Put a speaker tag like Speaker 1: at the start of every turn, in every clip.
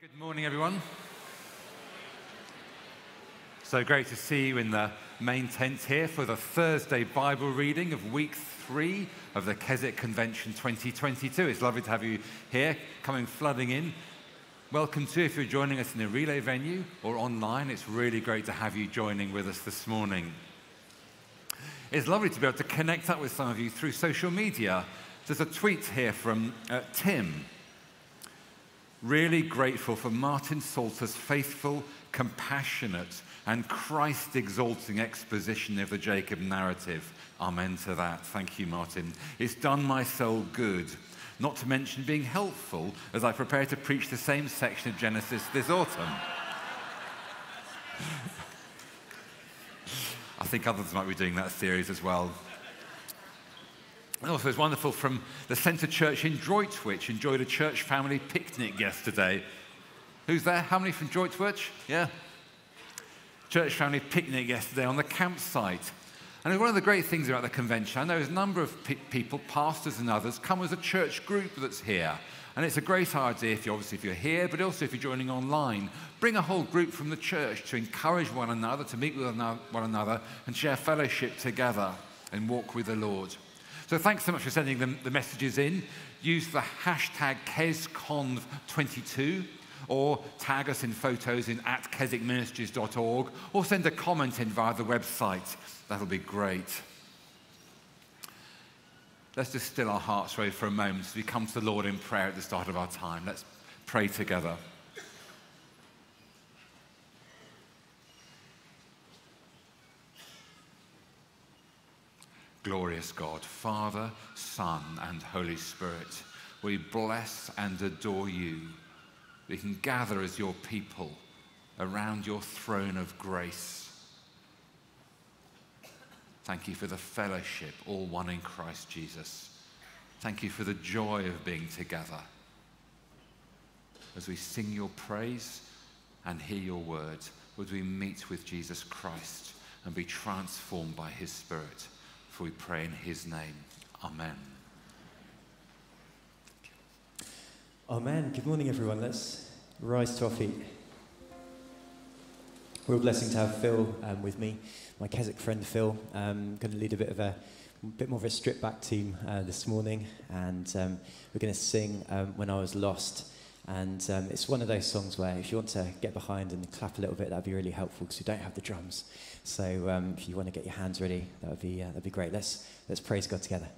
Speaker 1: Good morning, everyone. So great to see you in the main tent here for the Thursday Bible reading of week three of the Keswick Convention 2022. It's lovely to have you here, coming flooding in. Welcome to if you're joining us in a relay venue or online. It's really great to have you joining with us this morning. It's lovely to be able to connect up with some of you through social media. There's a tweet here from uh, Tim really grateful for Martin Salter's faithful, compassionate, and Christ exalting exposition of the Jacob narrative. Amen to that. Thank you, Martin. It's done my soul good. Not to mention being helpful as I prepare to preach the same section of Genesis this autumn. I think others might be doing that series as well. And also, it's wonderful from the Centre Church in Droitwich. Enjoyed a church family picnic yesterday. Who's there? How many from Droitwich? Yeah. Church family picnic yesterday on the campsite. And one of the great things about the convention, I know there's a number of pe- people, pastors and others, come as a church group that's here. And it's a great idea if you obviously if you're here, but also if you're joining online. Bring a whole group from the church to encourage one another, to meet with one another, and share fellowship together and walk with the Lord. So thanks so much for sending the messages in. Use the hashtag KesConv22 or tag us in photos in at keswickministries.org or send a comment in via the website. That'll be great. Let's just still our hearts ready for a moment as we come to the Lord in prayer at the start of our time. Let's pray together. Glorious God, Father, Son, and Holy Spirit, we bless and adore you. We can gather as your people around your throne of grace. Thank you for the fellowship, all one in Christ Jesus. Thank you for the joy of being together. As we sing your praise and hear your word, would we meet with Jesus Christ and be transformed by his Spirit? For we pray in his name. Amen.
Speaker 2: Amen. Good morning, everyone. Let's rise to our feet. Real blessing to have Phil um, with me, my Keswick friend Phil. Um, going to lead a bit of a bit more of a strip back team uh, this morning, and um, we're going to sing um, "When I Was Lost." And um, it's one of those songs where if you want to get behind and clap a little bit, that'd be really helpful because we don't have the drums. So um, if you want to get your hands ready, that would be, uh, that'd be great. Let's, let's praise God together.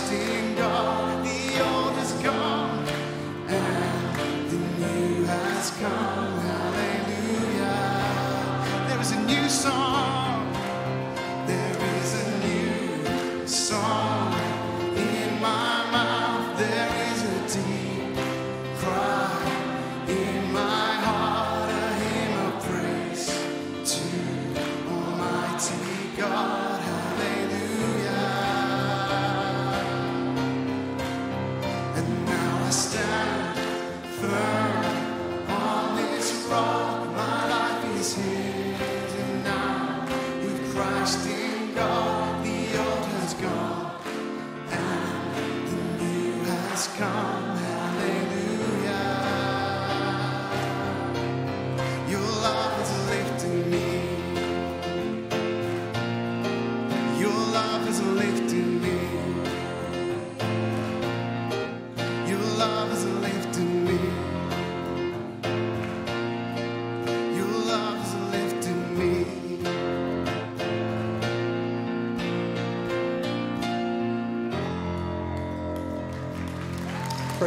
Speaker 2: With Christ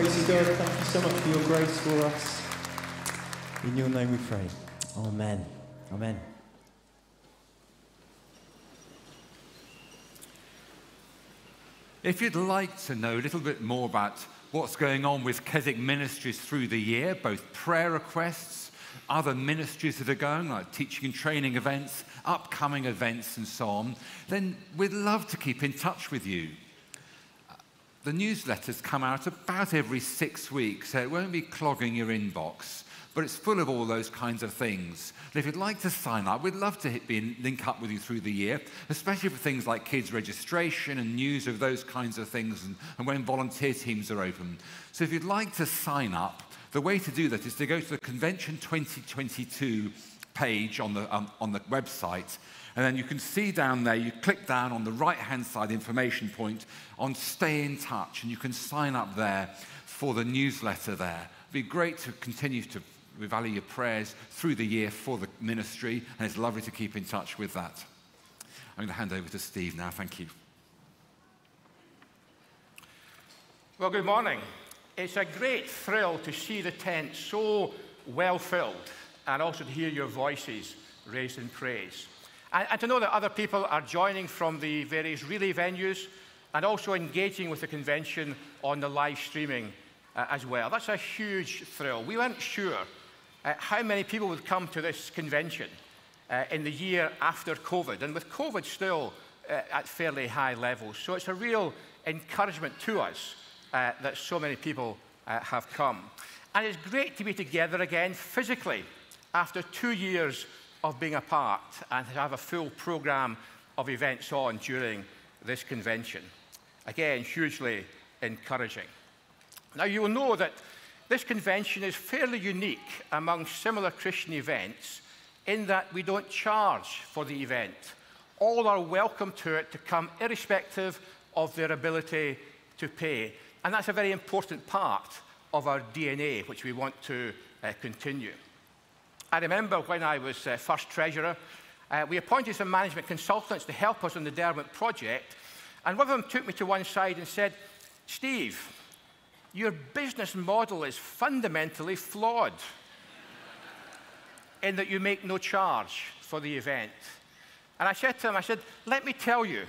Speaker 2: Praise
Speaker 3: you, God. Thank you so much for your grace for us. In your name we pray. Amen. Amen.
Speaker 1: If you'd like to know a little bit more about what's going on with Keswick Ministries through the year, both prayer requests, other ministries that are going, like teaching and training events, upcoming events, and so on, then we'd love to keep in touch with you. The newsletters come out about every six weeks, so it won't be clogging your inbox, but it's full of all those kinds of things. And if you'd like to sign up, we'd love to be in, link up with you through the year, especially for things like kids' registration and news of those kinds of things, and, and when volunteer teams are open. So if you'd like to sign up, the way to do that is to go to the Convention 2022 page on the, um, on the website, and then you can see down there, you click down on the right hand side information point on Stay in Touch, and you can sign up there for the newsletter there. It'd be great to continue to value your prayers through the year for the ministry, and it's lovely to keep in touch with that. I'm going to hand over to Steve now. Thank you.
Speaker 4: Well, good morning. It's a great thrill to see the tent so well filled and also to hear your voices raised in praise. And, to know that other people are joining from the various relay venues and also engaging with the convention on the live streaming uh, as well. That's a huge thrill. We weren't sure uh, how many people would come to this convention uh, in the year after COVID, and with COVID still uh, at fairly high levels. So it's a real encouragement to us uh, that so many people uh, have come. And it's great to be together again physically after two years of being apart and to have a full programme of events on during this convention. Again, hugely encouraging. Now, you will know that this convention is fairly unique among similar Christian events in that we don't charge for the event. All are welcome to it to come irrespective of their ability to pay. And that's a very important part of our DNA, which we want to uh, continue. I remember when I was uh, first treasurer, uh, we appointed some management consultants to help us on the Derwent project. And one of them took me to one side and said, Steve, your business model is fundamentally flawed in that you make no charge for the event. And I said to him, I said, let me tell you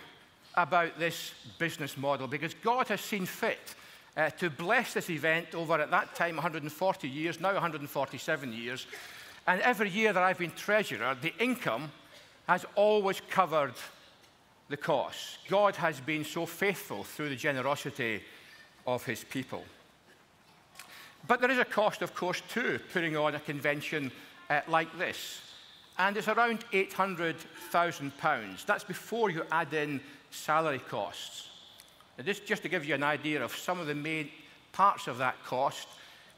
Speaker 4: about this business model because God has seen fit uh, to bless this event over at that time 140 years, now 147 years. And every year that I've been treasurer, the income has always covered the costs. God has been so faithful through the generosity of his people. But there is a cost, of course, to putting on a convention uh, like this. And it's around £800,000. That's before you add in salary costs. Now, this, just to give you an idea of some of the main parts of that cost,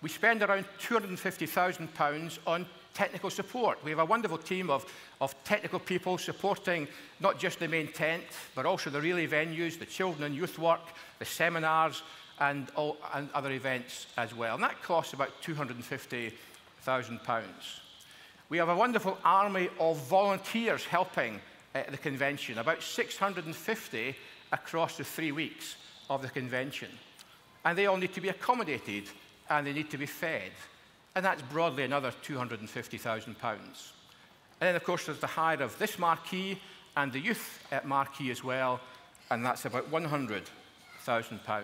Speaker 4: we spend around £250,000 on technical support. We have a wonderful team of, of technical people supporting not just the main tent, but also the relay venues, the children and youth work, the seminars, and, all, and other events as well. And that costs about £250,000. We have a wonderful army of volunteers helping uh, the convention, about 650 across the three weeks of the convention. And they all need to be accommodated and they need to be fed. And that's broadly another £250,000. And then, of course, there's the hire of this marquee and the youth marquee as well, and that's about £100,000.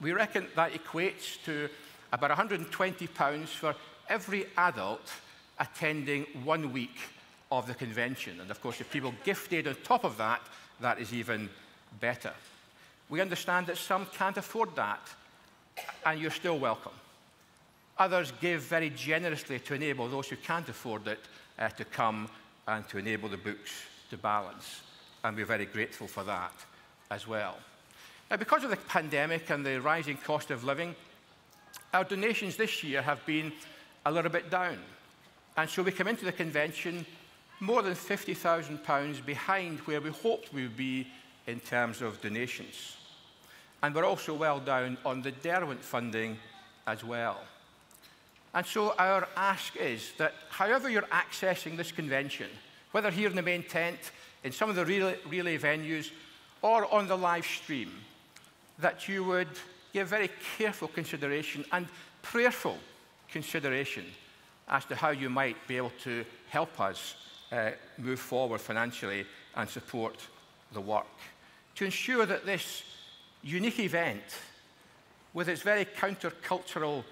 Speaker 4: We reckon that equates to about £120 for every adult attending one week of the convention. And of course, if people gifted on top of that, that is even better. We understand that some can't afford that, and you're still welcome. Others give very generously to enable those who can't afford it uh, to come and to enable the books to balance. And we're very grateful for that as well. Now, because of the pandemic and the rising cost of living, our donations this year have been a little bit down. And so we come into the convention more than £50,000 behind where we hoped we would be in terms of donations. And we're also well down on the Derwent funding as well. And so our ask is that however you're accessing this convention, whether here in the main tent, in some of the relay, venues, or on the live stream, that you would give very careful consideration and prayerful consideration as to how you might be able to help us uh, move forward financially and support the work. To ensure that this unique event, with its very countercultural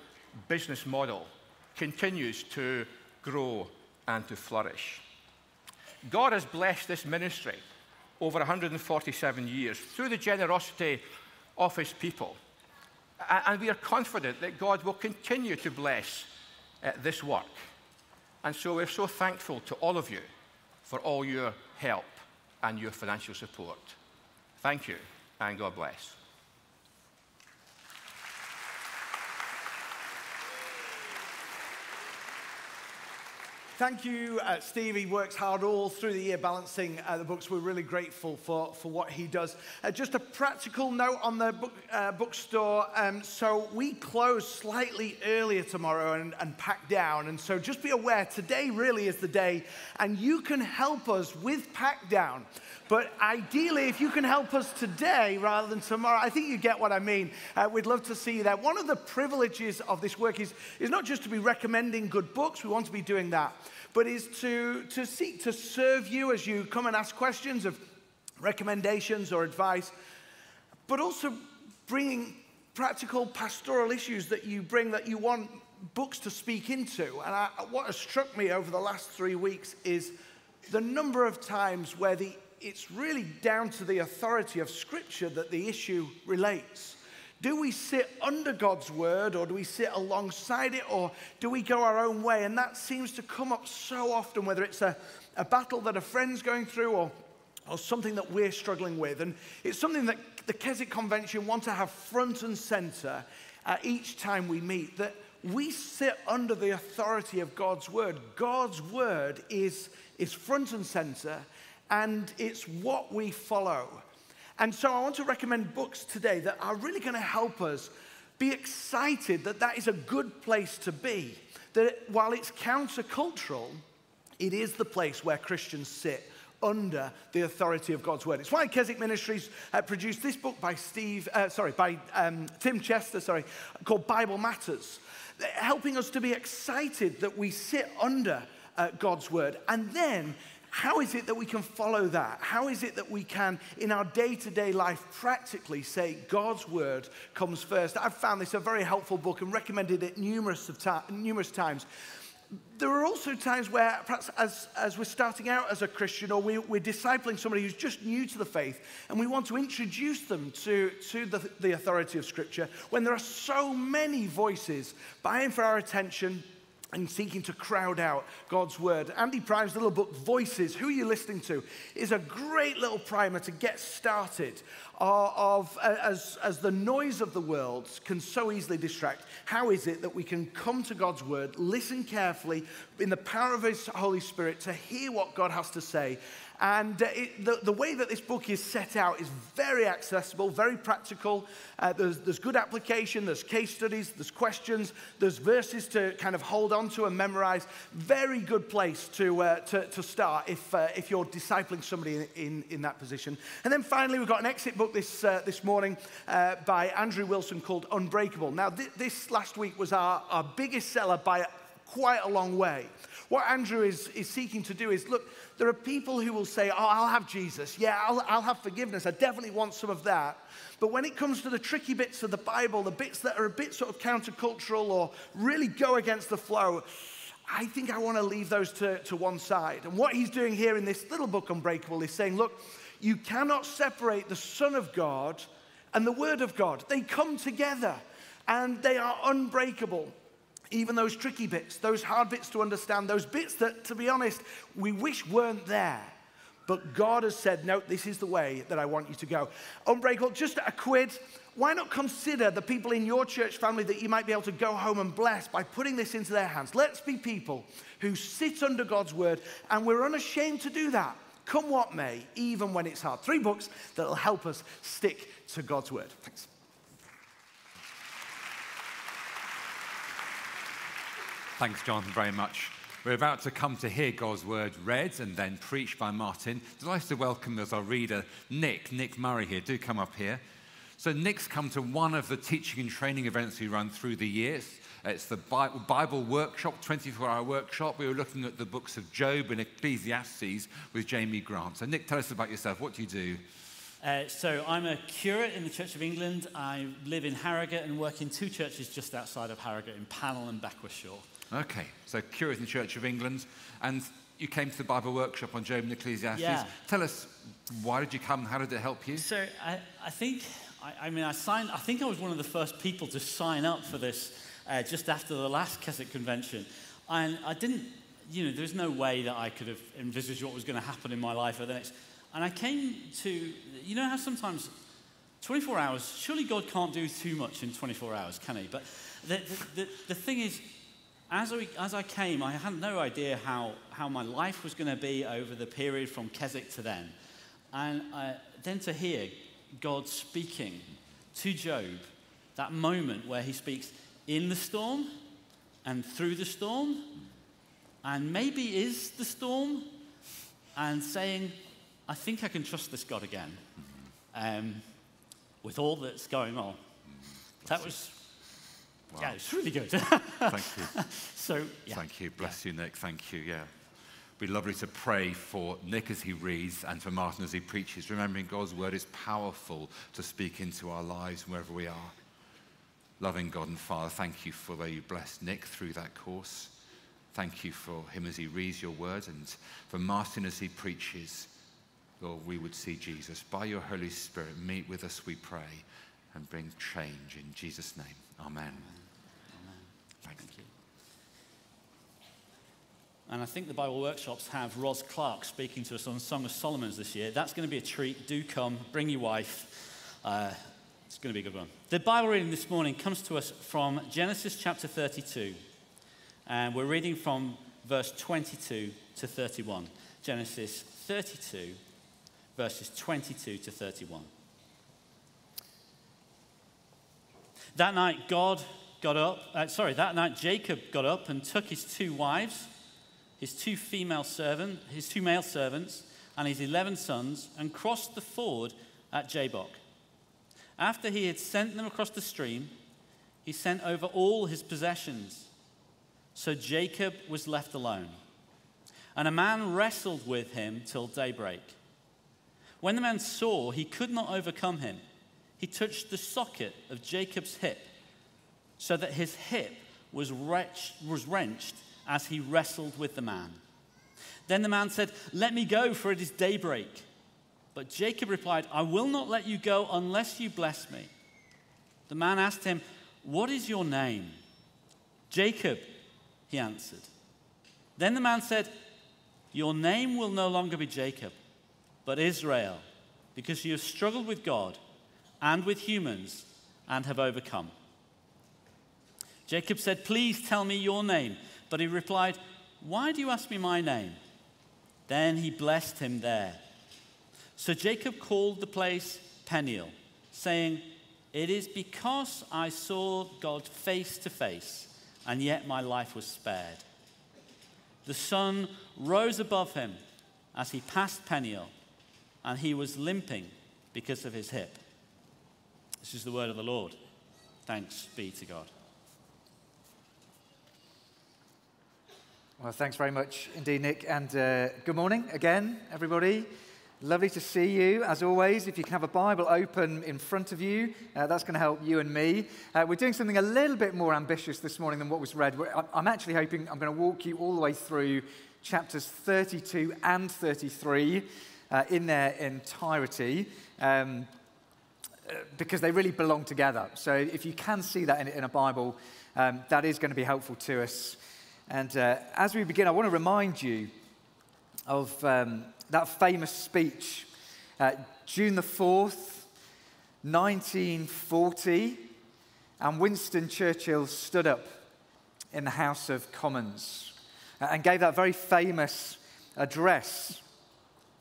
Speaker 4: business model, continues to grow and to flourish. God has blessed this ministry over 147 years through the generosity of his people. And we are confident that God will continue to bless uh, this work. And so we're so thankful to all of you for all your help and your financial support. Thank you, and God bless.
Speaker 5: Thank you, uh, Steve. He works hard all through the year balancing uh, the books. We're really grateful for, for what he does. Uh, just a practical note on the book, uh, bookstore. Um, so we close slightly earlier tomorrow and, and pack down. And so just be aware, today really is the day, and you can help us with pack down. But ideally, if you can help us today rather than tomorrow, I think you get what I mean. Uh, we'd love to see you there. One of the privileges of this work is, is not just to be recommending good books, we want to be doing that, but is to, to seek to serve you as you come and ask questions of recommendations or advice, but also bringing practical pastoral issues that you bring that you want books to speak into. And I, what has struck me over the last three weeks is the number of times where the it's really down to the authority of Scripture that the issue relates. Do we sit under God's word or do we sit alongside it or do we go our own way? And that seems to come up so often, whether it's a, a battle that a friend's going through or, or something that we're struggling with. And it's something that the Keswick Convention want to have front and center uh, each time we meet that we sit under the authority of God's word. God's word is, is front and center and it's what we follow. And so I want to recommend books today that are really going to help us be excited that that is a good place to be. That while it's countercultural, it is the place where Christians sit under the authority of God's word. It's why Keswick Ministries uh, produced this book by Steve, uh, sorry, by um, Tim Chester, sorry, called Bible Matters, helping us to be excited that we sit under uh, God's word and then how is it that we can follow that? How is it that we can, in our day to day life, practically say God's word comes first? I've found this a very helpful book and recommended it numerous, ta- numerous times. There are also times where, perhaps as, as we're starting out as a Christian or we, are discipling somebody who's just new to the faith and we want to introduce them to, to the, the authority of Scripture, when there are so many voices vying for our attention, and seeking to crowd out God's word. Andy Prime's little book, Voices, Who Are You Listening To, is a great little primer to get started uh, of, uh, as, as the noise of the world can so easily distract. How is it that we can come to God's word, listen carefully in the power of His Holy Spirit to hear what God has to say, and uh, it, the, the, way that this book is set out is very accessible, very practical. Uh, there's, there's, good application, there's case studies, there's questions, there's verses to kind of hold on to and memorize. Very good place to, uh, to, to, start if, uh, if you're discipling somebody in, in, in, that position. And then finally, we've got an exit book this, uh, this morning uh, by Andrew Wilson called Unbreakable. Now, th- this last week was our, our biggest seller by quite a long way. What Andrew is, is seeking to do is look, there are people who will say, Oh, I'll have Jesus. Yeah, I'll, I'll have forgiveness. I definitely want some of that. But when it comes to the tricky bits of the Bible, the bits that are a bit sort of countercultural or really go against the flow, I think I want to leave those to, to one side. And what he's doing here in this little book, Unbreakable, is saying, Look, you cannot separate the Son of God and the Word of God. They come together and they are unbreakable even those tricky bits, those hard bits to understand, those bits that, to be honest, we wish weren't there. But God has said, no, this is the way that I want you to go. Unbreakable, just a quid. Why not consider the people in your church family that you might be able to go home and bless by putting this into their hands? Let's be people who sit under God's word, and we're unashamed to do that. Come what may, even when it's hard. Three books that will help us stick to God's word. Thanks.
Speaker 1: Thanks, Jonathan, very much. We're about to come to hear God's word read and then preached by Martin. Delighted to welcome as our reader Nick, Nick Murray here. Do come up here. So, Nick's come to one of the teaching and training events we run through the years. It's the Bible Workshop, 24 hour workshop. We were looking at the books of Job and Ecclesiastes with Jamie Grant. So, Nick, tell us about yourself. What do you do?
Speaker 6: Uh, so, I'm a curate in the Church of England. I live in Harrogate and work in two churches just outside of Harrogate in Pannal and Beckwithshaw.
Speaker 1: Okay, so Puritan Church of England, and you came to the Bible workshop on Job and Ecclesiastes.
Speaker 6: Yeah.
Speaker 1: Tell us, why did you come? How did it help you?
Speaker 6: So I, I think, I, I, mean, I signed. I think I was one of the first people to sign up for this uh, just after the last Keswick convention, and I didn't. You know, there's no way that I could have envisaged what was going to happen in my life over the next. And I came to, you know, how sometimes 24 hours. Surely God can't do too much in 24 hours, can He? But the, the, the, the thing is, as, we, as I came, I had no idea how, how my life was going to be over the period from Keswick to then. And uh, then to hear God speaking to Job, that moment where he speaks in the storm and through the storm, and maybe is the storm, and saying, I think I can trust this God again um, with all that's going on. That was,
Speaker 1: Wow.
Speaker 6: yeah, it's really good.
Speaker 1: Thank you.
Speaker 6: so, yeah.
Speaker 1: Thank you. Bless you, Nick. Thank you. Yeah. It'd be lovely to pray for Nick as he reads and for Martin as he preaches, remembering God's word is powerful to speak into our lives wherever we are. Loving God and Father, thank you for the way you blessed Nick through that course. Thank you for him as he reads your word and for Martin as he preaches. Lord, we would see Jesus. By your Holy Spirit, meet with us, we pray, and bring change in Jesus' name. Amen. Thanks.
Speaker 6: Thank you. And I think the Bible workshops have Ros Clarke speaking to us on Song of Solomon's this year. That's going to be a treat. Do come, bring your wife. Uh, it's going to be a good one. The Bible reading this morning comes to us from Genesis chapter 32. And we're reading from verse 22 to 31. Genesis 32, verses 22 to 31. That night, God got up, uh, sorry, that night Jacob got up and took his two wives, his two female servant, his two male servants, and his 11 sons, and crossed the ford at Jabbok. After he had sent them across the stream, he sent over all his possessions. So Jacob was left alone. And a man wrestled with him till daybreak. When the man saw he could not overcome him, he touched the socket of Jacob's hip, so that his hip was was wrenched as he wrestled with the man. Then the man said, Let me go, for it is daybreak. But Jacob replied, I will not let you go unless you bless me. The man asked him, What is your name? Jacob, he answered. Then the man said, Your name will no longer be Jacob, but Israel, because you have struggled with God and with humans and have overcome. Jacob said, Please tell me your name. But he replied, Why do you ask me my name? Then he blessed him there. So Jacob called the place Peniel, saying, It is because I saw God face to face, and yet my life was spared. The sun rose above him as he passed Peniel, and he was limping because of his hip. This is the word of the Lord. Thanks be to God.
Speaker 7: Well, thanks very much indeed, Nick. And uh, good morning again, everybody. Lovely to see you, as always. If you can have a Bible open in front of you, uh, that's going to help you and me. Uh, we're doing something a little bit more ambitious this morning than what was read. We're- I'm actually hoping I'm going to walk you all the way through chapters 32 and 33 uh, in their entirety. Um, uh, because they really belong together. So if you can see that in, in a Bible, um, that is going to be helpful to us. And uh, as we begin, I want to remind you of um, that famous speech, uh, June the 4th, 1940, and Winston Churchill stood up in the House of Commons uh, and gave that very famous address.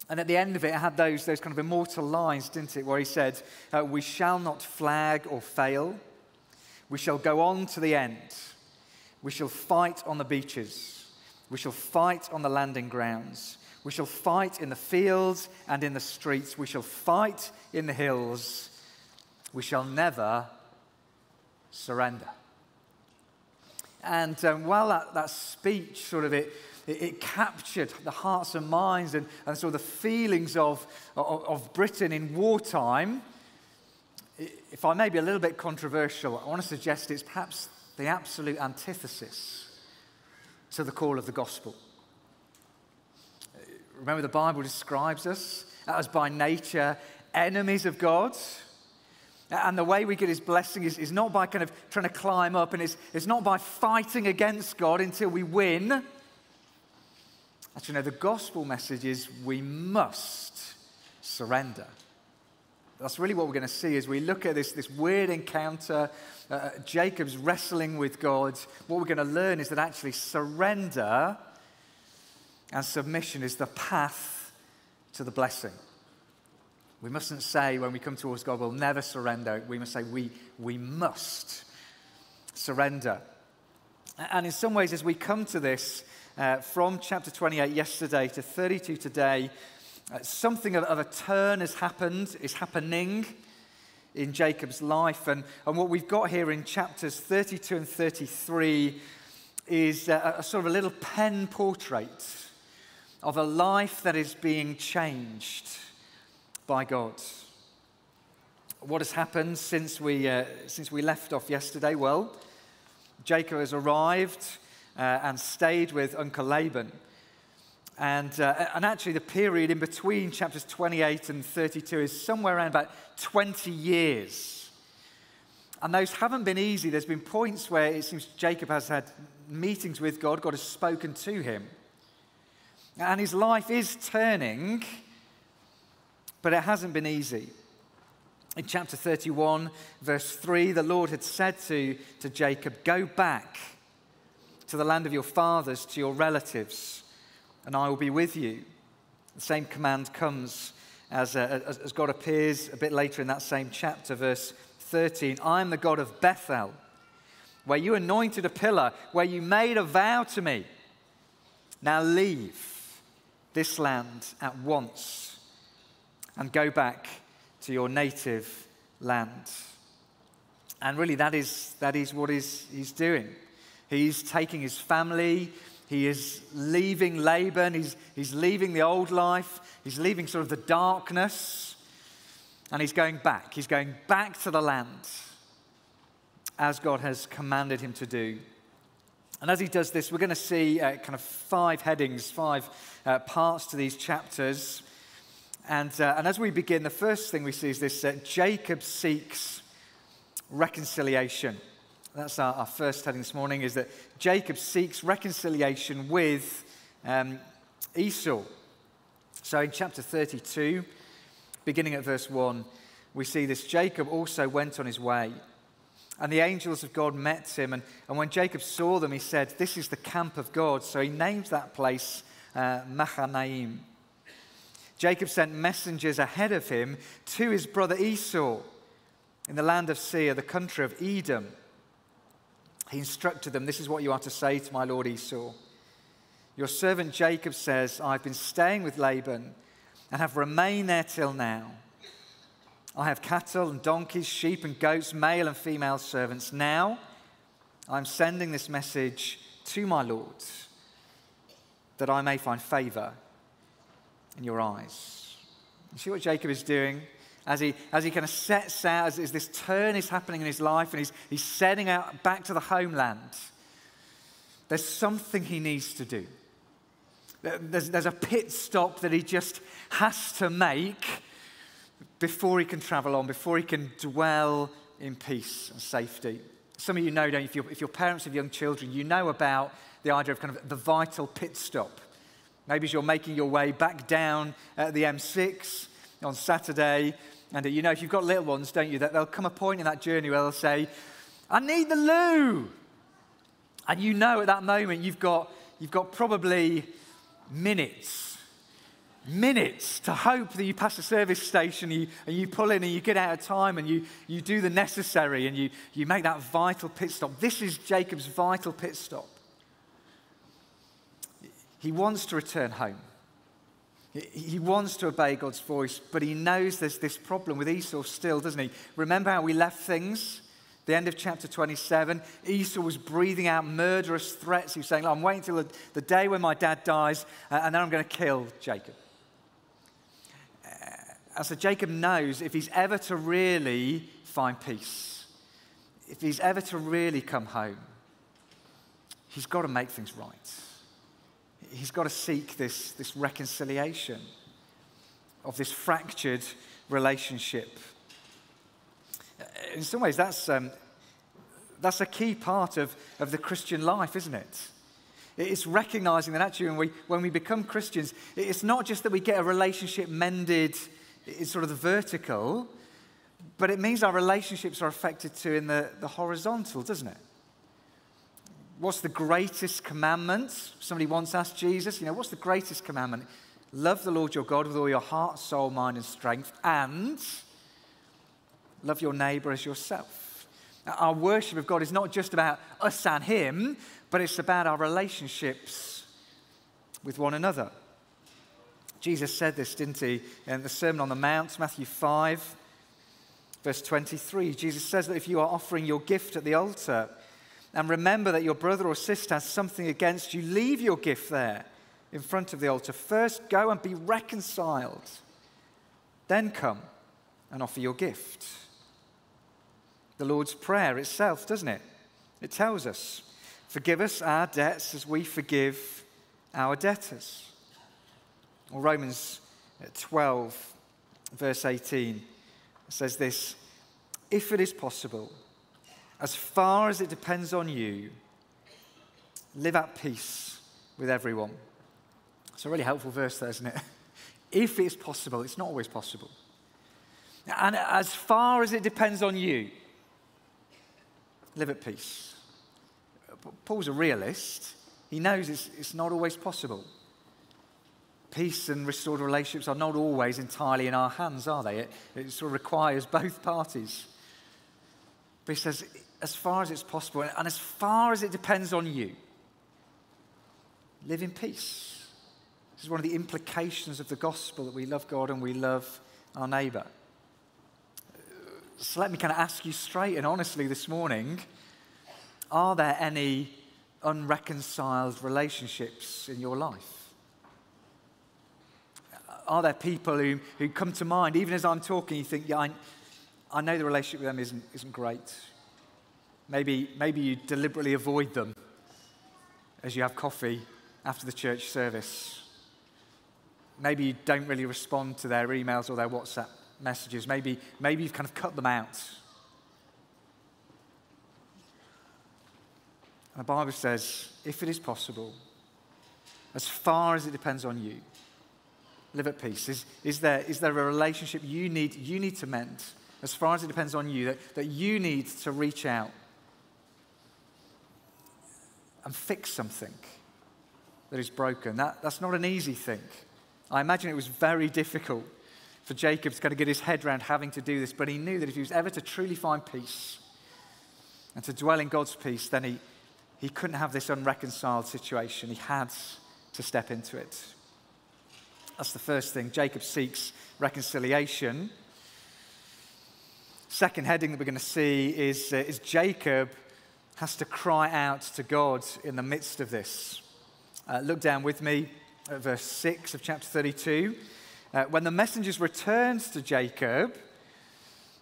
Speaker 7: And at the end of it, it had those, those kind of immortal lines, didn't it, where he said, uh, We shall not flag or fail. We shall go on to the end. We shall fight on the beaches. We shall fight on the landing grounds. We shall fight in the fields and in the streets. We shall fight in the hills. We shall never surrender. And um, while that, that speech sort of it, it, it captured the hearts and minds and, and sort of the feelings of, of, of Britain in wartime, if I may be a little bit controversial, I want to suggest it's perhaps the absolute antithesis to the call of the gospel. Remember, the Bible describes us as by nature enemies of God. And the way we get his blessing is, is not by kind of trying to climb up, and it's, it's not by fighting against God until we win. Actually, no, the gospel message is we must surrender. That's really what we're going to see as we look at this, this weird encounter. Uh, Jacob's wrestling with God. What we're going to learn is that actually surrender and submission is the path to the blessing. We mustn't say when we come towards God, we'll never surrender. We must say we, we must surrender. And in some ways, as we come to this, uh, from chapter 28 yesterday to 32 today, uh, something of, of, a turn has happened, is happening in Jacob's life. And, and what we've got here in chapters 32 and 33 is a, a sort of a little pen portrait of a life that is being changed by God. What has happened since we, uh, since we left off yesterday? Well, Jacob has arrived uh, and stayed with Uncle Laban. And, uh, and actually, the period in between chapters 28 and 32 is somewhere around about 20 years. And those haven't been easy. There's been points where it seems Jacob has had meetings with God, God has spoken to him. And his life is turning, but it hasn't been easy. In chapter 31, verse 3, the Lord had said to, to Jacob, Go back to the land of your fathers, to your relatives, and I will be with you. The same command comes as, uh, as, God appears a bit later in that same chapter, verse 13. I am the God of Bethel, where you anointed a pillar, where you made a vow to me. Now leave this land at once and go back to your native land. And really, that is, that is what he's, he's doing. He's taking his family, he is leaving Laban, he's, he's leaving the old life, he's leaving sort of the darkness, and he's going back. He's going back to the land as God has commanded him to do. And as he does this, we're going to see uh, kind of five headings, five uh, parts to these chapters. And, uh, and as we begin, the first thing we see is this uh, Jacob seeks reconciliation. That's our, our, first heading this morning, is that Jacob seeks reconciliation with um, Esau. So in chapter 32, beginning at verse 1, we see this Jacob also went on his way. And the angels of God met him. And, and when Jacob saw them, he said, This is the camp of God. So he named that place uh, Mahanaim. Jacob sent messengers ahead of him to his brother Esau in the land of Seir, the country of Edom. He instructed them, This is what you are to say to my lord Esau. Your servant Jacob says, I've been staying with Laban and have remained there till now. I have cattle and donkeys, sheep and goats, male and female servants. Now I'm sending this message to my Lord that I may find favor in your eyes. You see what Jacob is doing? As he, as he kind of sets out, as, as this turn is happening in his life and he's, he's setting out back to the homeland, there's something he needs to do. There's, there's a pit stop that he just has to make before he can travel on, before he can dwell in peace and safety. Some of you know, don't you, if you're, if you're parents of young children, you know about the idea of kind of the vital pit stop. Maybe as you're making your way back down at the M6 on Saturday, and you know, if you've got little ones, don't you, that there'll come a point in that journey where they'll say, I need the loo. And you know at that moment you've got, you've got probably minutes minutes to hope that you pass a service station and you, and you pull in and you get out of time and you, you do the necessary and you, you make that vital pit stop. This is Jacob's vital pit stop. He wants to return home. He wants to obey God's voice, but he knows there's this problem with Esau still, doesn't he? Remember how we left things? The end of chapter 27, Esau was breathing out murderous threats. He was saying, I'm waiting till the, day when my dad dies, uh, and then I'm going to kill Jacob. And so Jacob knows if he's ever to really find peace, if he's ever to really come home, he's got to make things right. He's got to seek this, this reconciliation of this fractured relationship. In some ways, that's, um, that's a key part of, of the Christian life, isn't it? It's recognizing that actually when we, when we become Christians, it's not just that we get a relationship mended in sort of the vertical, but it means our relationships are affected too in the, the horizontal, doesn't it? What's the greatest commandment? Somebody once asked Jesus, you know, what's the greatest commandment? Love the Lord your God with all your heart, soul, mind, and strength, and love your neighbor as yourself. Our worship of God is not just about us and Him, but it's about our relationships with one another. Jesus said this, didn't he, in the Sermon on the Mount, Matthew 5, verse 23. Jesus says that if you are offering your gift at the altar and remember that your brother or sister has something against you, leave your gift there in front of the altar. First, go and be reconciled. Then come and offer your gift. The Lord's Prayer itself, doesn't it? It tells us, Forgive us our debts as we forgive our debtors. Or Romans 12, verse 18 says this If it is possible, as far as it depends on you, live at peace with everyone. It's a really helpful verse, there, isn't it? If it's possible, it's not always possible. And as far as it depends on you, live at peace. Paul's a realist. He knows it's, it's not always possible. Peace and restored relationships are not always entirely in our hands, are they? It, it sort of requires both parties. But he says, as far as it's possible, and as far as it depends on you, live in peace. This is one of the implications of the gospel that we love God and we love our neighbor. So let me kind of ask you straight and honestly this morning are there any unreconciled relationships in your life? Are there people who, who come to mind, even as I'm talking, you think, yeah, I, I know the relationship with them isn't, isn't great. Maybe, maybe you deliberately avoid them as you have coffee after the church service. Maybe you don't really respond to their emails or their WhatsApp messages. Maybe, maybe you've kind of cut them out. And the Bible says, if it is possible, as far as it depends on you, live at peace. Is, is, there, is there a relationship you need, you need to mend, as far as it depends on you, that, that you need to reach out and fix something that is broken? That, that's not an easy thing. I imagine it was very difficult for Jacob to kind of get his head around having to do this, but he knew that if he was ever to truly find peace and to dwell in God's peace, then he, he couldn't have this unreconciled situation. He had to step into it. That's the first thing. Jacob seeks reconciliation. Second heading that we're going to see is, uh, is Jacob has to cry out to God in the midst of this. Uh, look down with me at verse 6 of chapter 32. Uh, when the messengers returned to Jacob,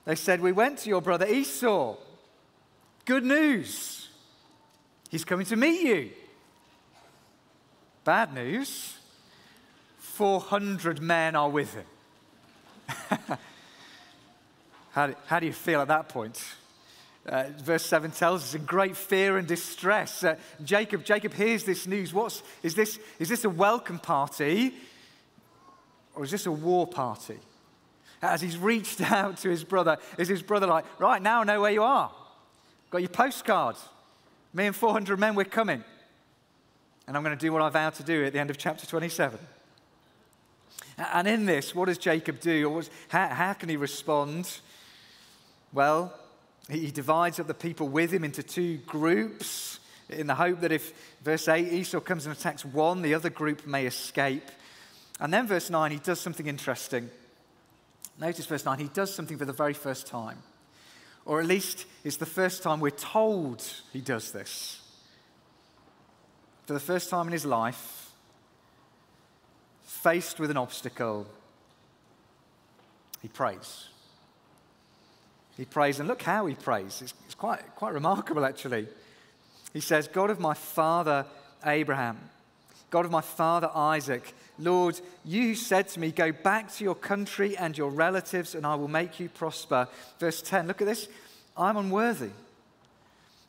Speaker 7: they said, We went to your brother Esau. Good news. He's coming to meet you. Bad news 400 men are with him. how, do, how do you feel at that point? Uh, verse 7 tells us in great fear and distress. Uh, Jacob, Jacob hears this news. What's, is, this, is this a welcome party or is this a war party? As he's reached out to his brother, is his brother like, right now I know where you are? Got your postcard. Me and 400 men, we're coming. And I'm going to do what I vowed to do at the end of chapter 27. And in this, what does Jacob do? Or how, how can he respond? Well, he divides up the people with him into two groups in the hope that if, verse 8, Esau comes and attacks one, the other group may escape. And then, verse 9, he does something interesting. Notice verse 9, he does something for the very first time. Or at least it's the first time we're told he does this. For the first time in his life, faced with an obstacle, he prays. He prays, and look how he prays. It's, it's quite, quite remarkable, actually. He says, God of my father Abraham, God of my father Isaac, Lord, you said to me, Go back to your country and your relatives, and I will make you prosper. Verse 10, look at this. I'm unworthy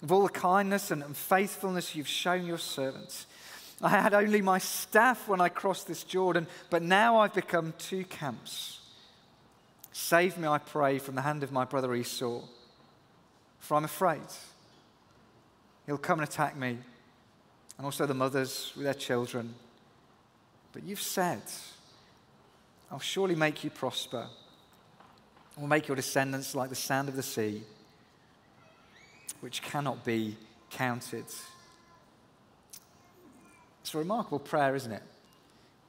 Speaker 7: of all the kindness and faithfulness you've shown your servants. I had only my staff when I crossed this Jordan, but now I've become two camps. Save me, I pray, from the hand of my brother Esau, for I'm afraid. He'll come and attack me, and also the mothers with their children. But you've said, I'll surely make you prosper. I will make your descendants like the sand of the sea, which cannot be counted. It's a remarkable prayer, isn't it?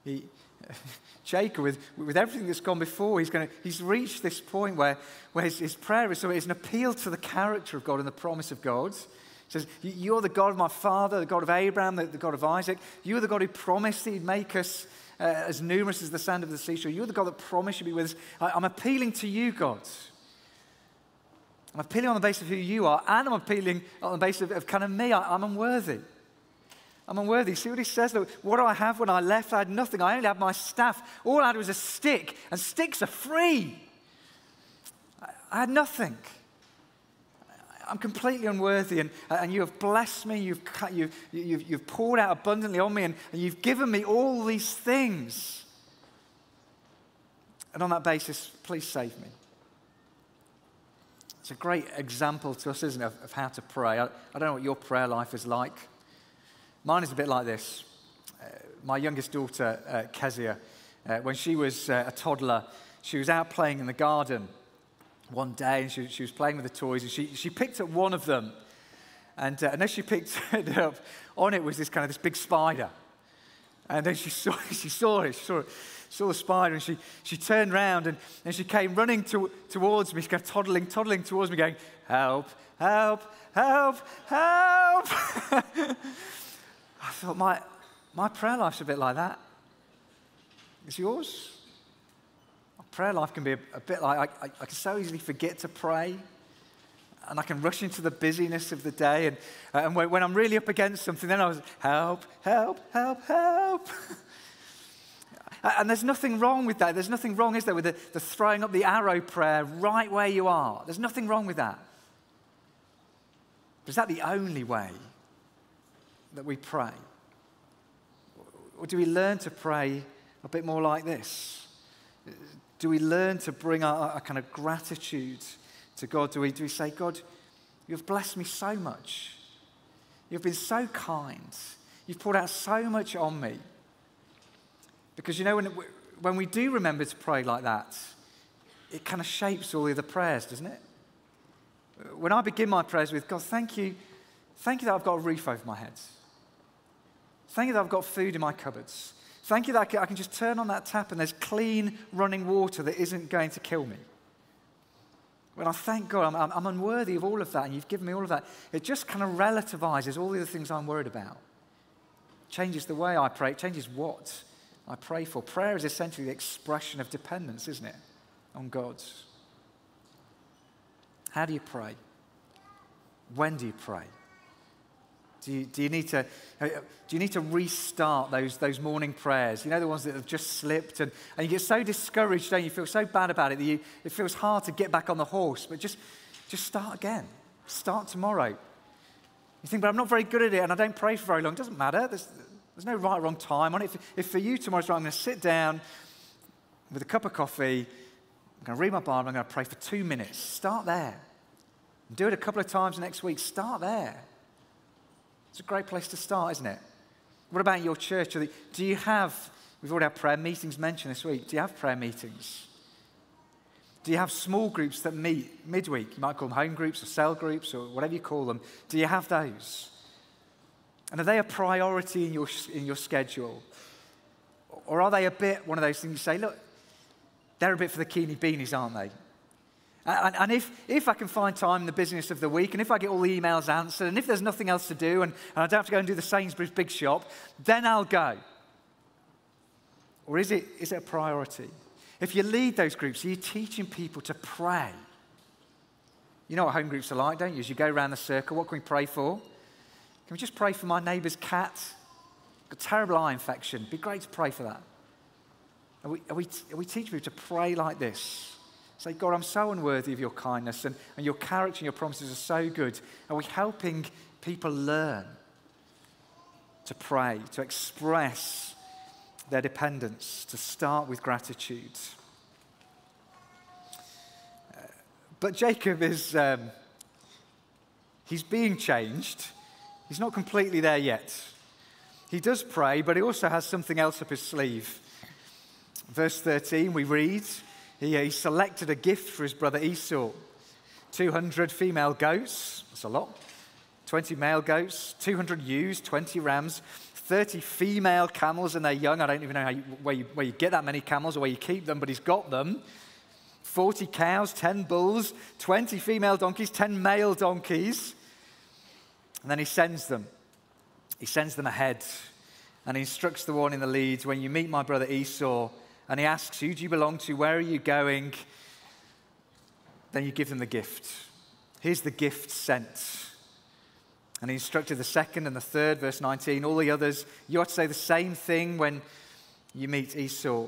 Speaker 7: He, Jacob, with, with everything that's gone before, he's, to, he's reached this point where, where his, his prayer is so it's an appeal to the character of God and the promise of God. He says, You're the God of my father, the God of Abraham, the, the God of Isaac. You're the God who promised that he'd make us uh, as numerous as the sand of the seashore. You're the God that promised you'd be with us. I, I'm appealing to you, God. I'm appealing on the basis of who you are, and I'm appealing on the basis of, of kind of me. I, I'm unworthy. I'm unworthy. See what he says? Look, what do I have when I left? I had nothing. I only had my staff. All I had was a stick, and sticks are free. I, had nothing. I'm completely unworthy, and, and you have blessed me. You've, you've, you've, you've poured out abundantly on me, and, and you've given me all these things. And on that basis, please save me. It's a great example to us, isn't it, of, of how to pray. I, I, don't know what your prayer life is like. Mine is a bit like this. Uh, my youngest daughter, uh, Kezia, uh, when she was uh, a toddler, she was out playing in the garden one day and she, she was playing with the toys and she, she picked up one of them. And, uh, and as she picked it up, on it was this kind of this big spider. And then she saw, she saw it, she saw saw the spider and she, she turned around and, and she came running to, towards me, toddling, toddling towards me, going, Help, help, help, help. I thought, my, my prayer life's a bit like that. Is yours? My prayer life can be a, a bit like I, I, I can so easily forget to pray and I can rush into the busyness of the day. And, and when, when, I'm really up against something, then I was, help, help, help, help. And there's nothing wrong with that. There's nothing wrong, is there, with the, the throwing up the arrow prayer right where you are? There's nothing wrong with that. But is that the only way that we pray? Or do we learn to pray a bit more like this? Do we learn to bring a kind of gratitude to God? Do we, do we say, God, you've blessed me so much. You've been so kind. You've poured out so much on me. Because you know, when, when we do remember to pray like that, it kind of shapes all the other prayers, doesn't it? When I begin my prayers with, God, thank you, thank you that I've got a roof over my head. Thank you that I've got food in my cupboards. Thank you that I can just turn on that tap and there's clean running water that isn't going to kill me. When I thank God, I'm, I'm, unworthy of all of that, and you've given me all of that, it just kind of relativizes all the other things I'm worried about. changes the way I pray, it changes what I pray for. Prayer is essentially the expression of dependence, isn't it, on God's. How do you pray? When do you pray? Do you, do you, need, to, uh, do you need to restart those, those morning prayers? You know, the ones that have just slipped, and, and you get so discouraged, don't you? You feel so bad about it that you, it feels hard to get back on the horse, but just, just start again. Start tomorrow. You think, but I'm not very good at it and I don't pray for very long. It doesn't matter. There's, there's no right or wrong time on it. If, if for you tomorrow's right, I'm going to sit down with a cup of coffee, I'm going to read my Bible, I'm going to pray for two minutes. Start there. Do it a couple of times next week. Start there. It's a great place to start, isn't it? What about your church? Do you have, we've already had prayer meetings mentioned this week. Do you have prayer meetings? Do you have small groups that meet midweek? You might call them home groups or cell groups or whatever you call them. Do you have those? And are they a priority in your, in your schedule? Or are they a bit one of those things you say, look, they're a bit for the keeny beanies, aren't they? And, and, if, if I can find time in the business of the week, and if I get all the emails answered, and if there's nothing else to do, and, and I don't have to go and do the Sainsbury's big shop, then I'll go. Or is it, is it a priority? If you lead those groups, are you teaching people to pray? You know what home groups are like, don't you? As you go around the circle, what can we pray for? Can we just pray for my neighbour's cat? Got a terrible eye infection. It'd be great to pray for that. Are we, are we, are we teaching people to pray like this? Say, God, I'm so unworthy of your kindness, and, and your character and your promises are so good. Are we helping people learn to pray, to express their dependence, to start with gratitude? but Jacob is, um, he's being changed. He's not completely there yet. He does pray, but he also has something else up his sleeve. Verse 13, we read, he, uh, he selected a gift for his brother Esau 200 female goats, that's a lot, 20 male goats, 200 ewes, 20 rams, 30 female camels and they're young. I don't even know you, where, you, where you get that many camels or where you keep them, but he's got them. 40 cows, 10 bulls, 20 female donkeys, 10 male donkeys. And then he sends them. He sends them ahead and he instructs the one in the lead when you meet my brother Esau and he asks, Who do you belong to? Where are you going? Then you give them the gift. Here's the gift sent. And he instructed the second and the third, verse 19, all the others. You ought to say the same thing when you meet Esau.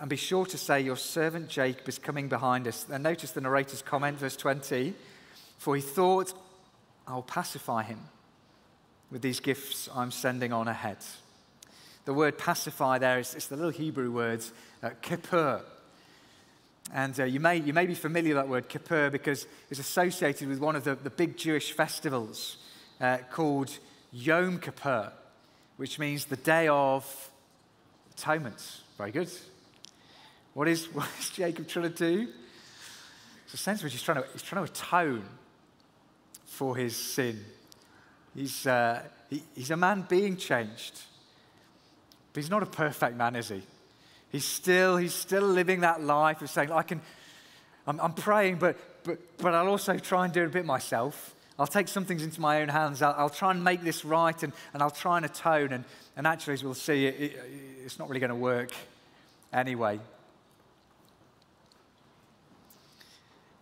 Speaker 7: And be sure to say, Your servant Jacob is coming behind us. And notice the narrator's comment, verse 20. For he thought, I'll pacify him with these gifts I'm sending on ahead. The word pacify there is it's the little Hebrew words, uh, kippur. And uh, you, may, you may be familiar with that word, kippur, because it's associated with one of the, the big Jewish festivals uh, called Yom Kippur, which means the day of atonement. Very good. What is, what is Jacob trying to do? It's a sense which he's trying to, he's trying to atone for his sin. He's, uh, he, he's a man being changed. But he's not a perfect man, is he? He's still, he's still living that life of saying, I can, I'm, I'm praying, but, but, but I'll also try and do it a bit myself. I'll take some things into my own hands. I'll, I'll try and make this right and, and I'll try and atone. And, and actually, as we'll see, it, it, it's not really going to work anyway.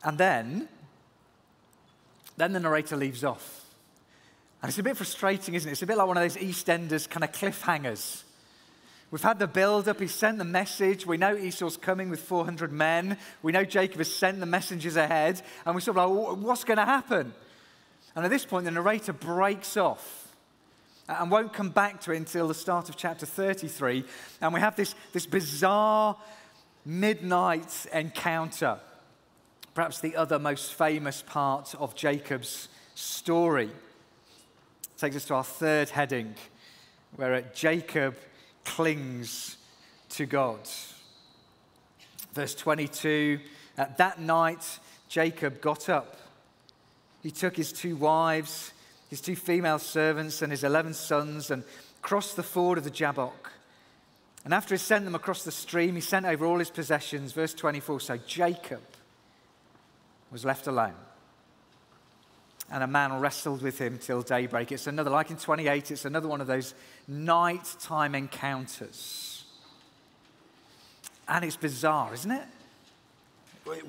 Speaker 7: And then, then the narrator leaves off. And it's a bit frustrating, isn't it? It's a bit like one of those EastEnders kind of cliffhangers. We've had the build up. He sent the message. We know Esau's coming with 400 men. We know Jacob has sent the messengers ahead. And we're sort of like, what's going to happen? And at this point, the narrator breaks off and won't come back to it until the start of chapter 33. And we have this, this bizarre midnight encounter, perhaps the other most famous part of Jacob's story. It takes us to our third heading, where Jacob clings to God. Verse 22 At that night, Jacob got up he took his two wives, his two female servants, and his 11 sons and crossed the ford of the Jabbok. And after he sent them across the stream, he sent over all his possessions. Verse 24 so Jacob was left alone. And a man wrestled with him till daybreak. It's another, like in 28, it's another one of those nighttime encounters. And it's bizarre, isn't it?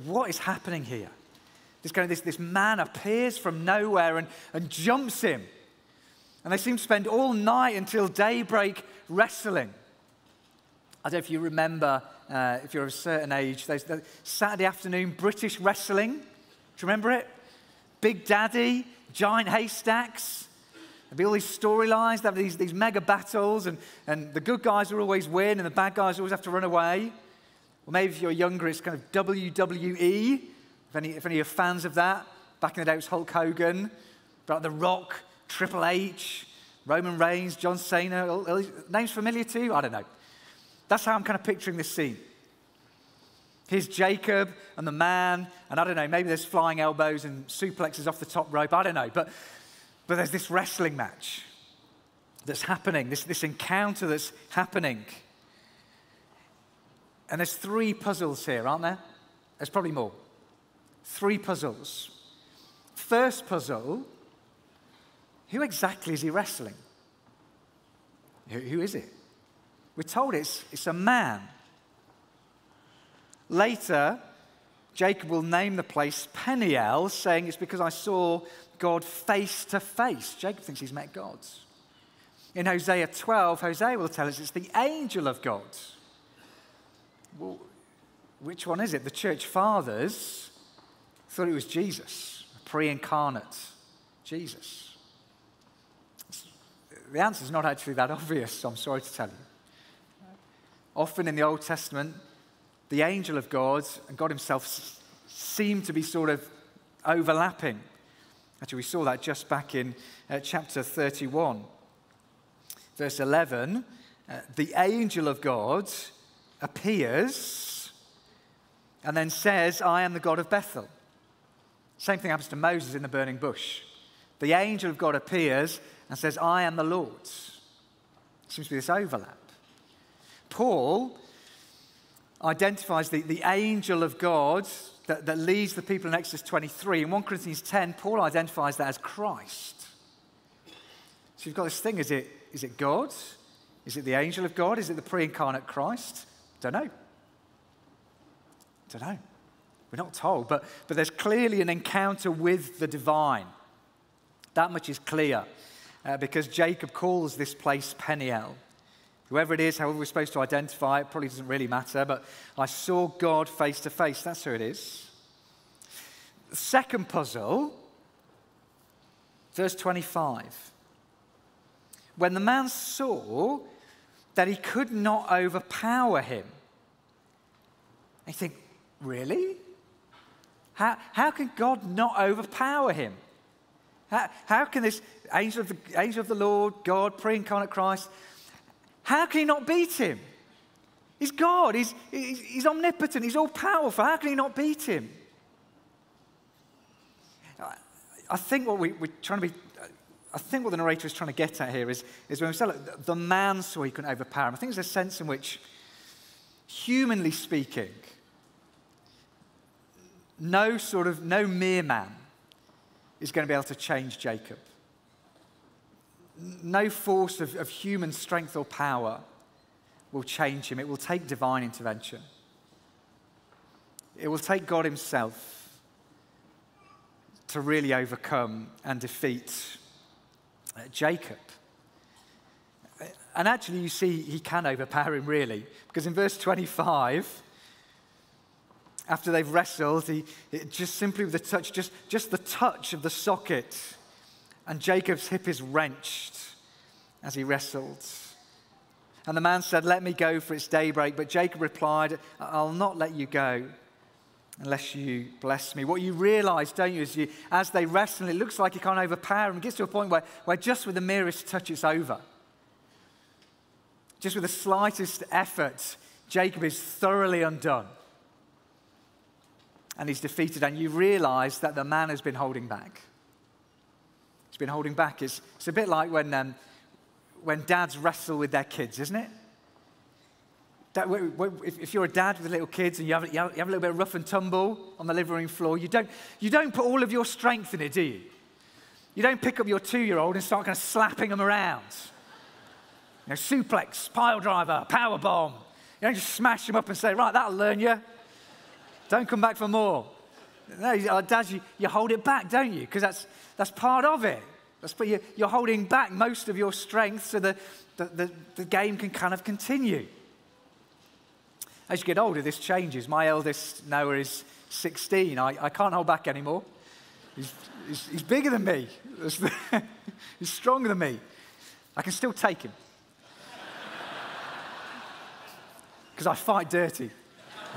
Speaker 7: What is happening here? This, kind of, this, this man appears from nowhere and, and jumps him. And they seem to spend all night until daybreak wrestling. I don't know if you remember, uh, if you're of a certain age, those, Saturday afternoon British wrestling. Do you remember it? Big Daddy, giant haystacks. There'd be all these storylines, there'd be these, these mega battles, and, and the good guys will always win, and the bad guys always have to run away. Or maybe if you're younger, it's kind of WWE. If any, if any are fans of that, back in the day it was Hulk Hogan, but The Rock, Triple H, Roman Reigns, John Cena, all, all names familiar to you? I don't know. That's how I'm kind of picturing this scene. Here's Jacob and the man, and I don't know, maybe there's flying elbows and suplexes off the top rope, I don't know, but, but there's this wrestling match that's happening, this, this encounter that's happening. And there's three puzzles here, aren't there? There's probably more three puzzles. First puzzle who exactly is he wrestling? who, who is it? We're told it's, it's a man. Later, Jacob will name the place Peniel, saying it's because I saw God face to face. Jacob thinks he's met God. In Hosea 12, Hosea will tell us it's the angel of God. Well, which one is it? The church fathers thought it was Jesus, pre incarnate Jesus. The answer is not actually that obvious, I'm sorry to tell you. Often in the Old Testament, the angel of God and God Himself seem to be sort of overlapping. Actually, we saw that just back in uh, chapter 31, verse 11. Uh, the angel of God appears and then says, I am the God of Bethel. Same thing happens to Moses in the burning bush. The angel of God appears and says, I am the Lord. Seems to be this overlap. Paul identifies the, the angel of God that, that leads the people in Exodus 23. In 1 Corinthians 10, Paul identifies that as Christ. So you've got this thing is it, is it God? Is it the angel of God? Is it the pre incarnate Christ? Don't know. Don't know. We're not told, but, but there's clearly an encounter with the divine. That much is clear uh, because Jacob calls this place Peniel. Whoever it is, however we're supposed to identify it, probably doesn't really matter, but I saw God face to face. That's who it is. The second puzzle, verse 25. When the man saw that he could not overpower him, I think, really? How, how can God not overpower him? How, how can this angel of, the, angel of the Lord, God, pre incarnate Christ, how can he not beat him? He's God, he's, he's, he's omnipotent, he's all powerful. How can he not beat him? I think what we, are trying to be, I think what the narrator is trying to get at here is, is when we say, look, the man saw he couldn't overpower him. I think there's a sense in which, humanly speaking, no sort of, no mere man is going to be able to change Jacob. No force of, of human strength or power will change him. It will take divine intervention. It will take God Himself to really overcome and defeat uh, Jacob. And actually, you see, he can overpower him really, because in verse 25, after they've wrestled, he, just simply with the touch, just, just the touch of the socket, and Jacob's hip is wrenched as he wrestled. And the man said, Let me go, for it's daybreak. But Jacob replied, I'll not let you go unless you bless me. What you realize, don't you, is you, as they wrestle, it looks like you can't overpower him. It gets to a point where, where just with the merest touch, it's over. Just with the slightest effort, Jacob is thoroughly undone and he's defeated, and you realize that the man has been holding back. He's been holding back. It's, it's a bit like when, um, when dads wrestle with their kids, isn't it? That, if you're a dad with little kids and you have, you have, a little bit of rough and tumble on the living room floor, you don't, you don't put all of your strength in it, do you? You don't pick up your two year old and start kind of slapping them around. You know, suplex, pile driver, power bomb. You don't just smash them up and say, right, that'll learn you. Don't come back for more. No, uh, Dad, you, you hold it back, don't you? Because that's, that's part of it. That's, you're, you're holding back most of your strength so the, the, the, the game can kind of continue. As you get older, this changes. My eldest, Noah, is 16. I, I can't hold back anymore. He's, he's, he's bigger than me, he's stronger than me. I can still take him. Because I fight dirty.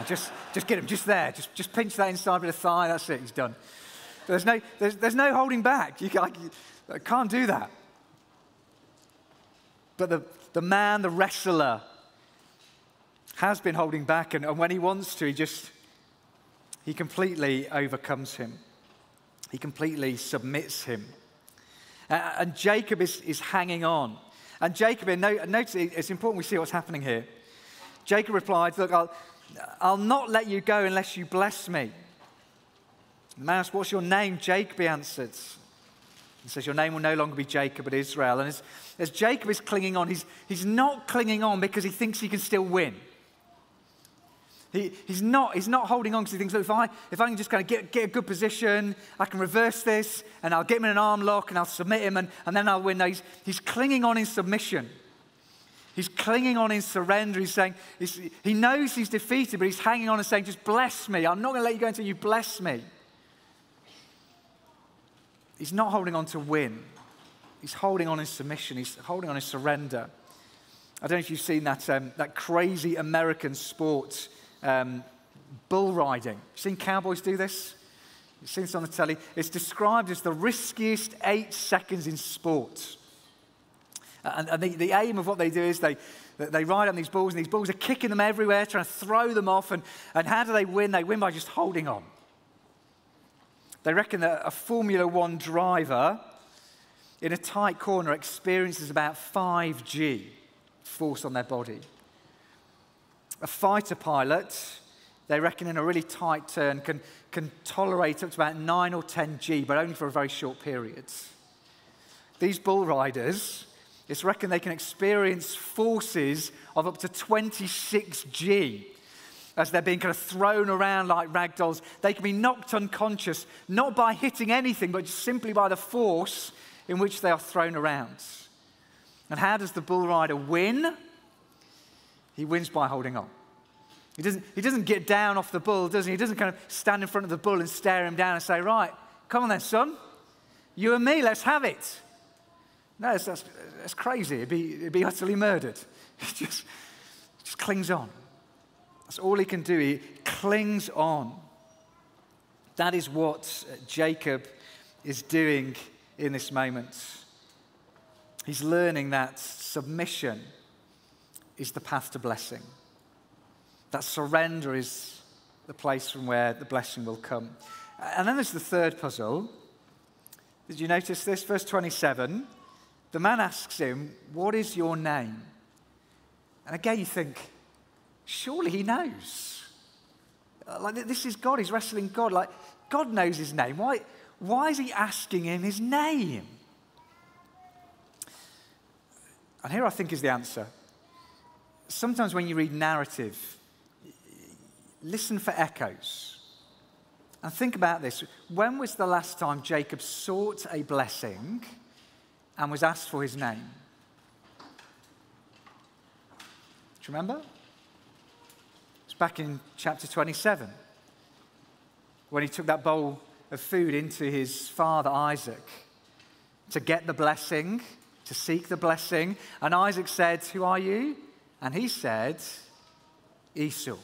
Speaker 7: Just, just get him just there. Just, just pinch that inside of the thigh. That's it. He's done. There's no, there's, there's no holding back. You, can, I can't do that. But the, the man, the wrestler, has been holding back. And, and when he wants to, he just, he completely overcomes him. He completely submits him. Uh, and Jacob is, is hanging on. And Jacob, notice it's important we see what's happening here. Jacob replied, Look, I'll, I'll not let you go unless you bless me. The man asked, What's your name? Jacob answered. He says, Your name will no longer be Jacob, but Israel. And as, as Jacob is clinging on, he's, he's not clinging on because he thinks he can still win. He, he's, not, he's not holding on because he thinks, if I, if I can just kind of get, get a good position, I can reverse this and I'll get him in an arm lock and I'll submit him and, and then I'll win. No, he's, he's clinging on in submission. He's clinging on in surrender. He's saying, he's, he knows he's defeated, but he's hanging on and saying, Just bless me. I'm not going to let you go until you bless me. He's not holding on to win, he's holding on in submission, he's holding on in surrender. I don't know if you've seen that, um, that crazy American sport um, bull riding. Seen cowboys do this? Seen this on the telly. It's described as the riskiest eight seconds in sport. And, and the, the aim of what they do is they, they ride on these bulls, and these bulls are kicking them everywhere, trying to throw them off. And, and how do they win? They win by just holding on. They reckon that a Formula One driver in a tight corner experiences about 5G force on their body. A fighter pilot, they reckon in a really tight turn, can, can tolerate up to about 9 or 10 G, but only for a very short period. These bull riders, it's reckoned they can experience forces of up to 26 G as they're being kind of thrown around like rag dolls. They can be knocked unconscious, not by hitting anything, but just simply by the force in which they are thrown around. And how does the bull rider win? He wins by holding on. He doesn't, he doesn't get down off the bull, does he? He doesn't kind of stand in front of the bull and stare him down and say, Right, come on then, son. You and me, let's have it. No, that's, that's, that's crazy. It'd be, it'd be utterly murdered. He just, just clings on. That's all he can do. He clings on. That is what uh, Jacob is doing in this moment. He's learning that submission is the path to blessing, that surrender is the place from where the blessing will come. And then there's the third puzzle. Did you notice this? Verse 27 the man asks him, What is your name? And again, you think, surely he knows. Uh, like, this is God. He's wrestling God. Like, God knows his name. Why, why is he asking him his name? And here I think is the answer. Sometimes when you read narrative, listen for echoes. And think about this. When was the last time Jacob sought a blessing and was asked for his name? Do you remember? It's back in chapter 27 when he took that bowl of food into his father Isaac to get the blessing, to seek the blessing. And Isaac said, Who are you? And he said, Esau.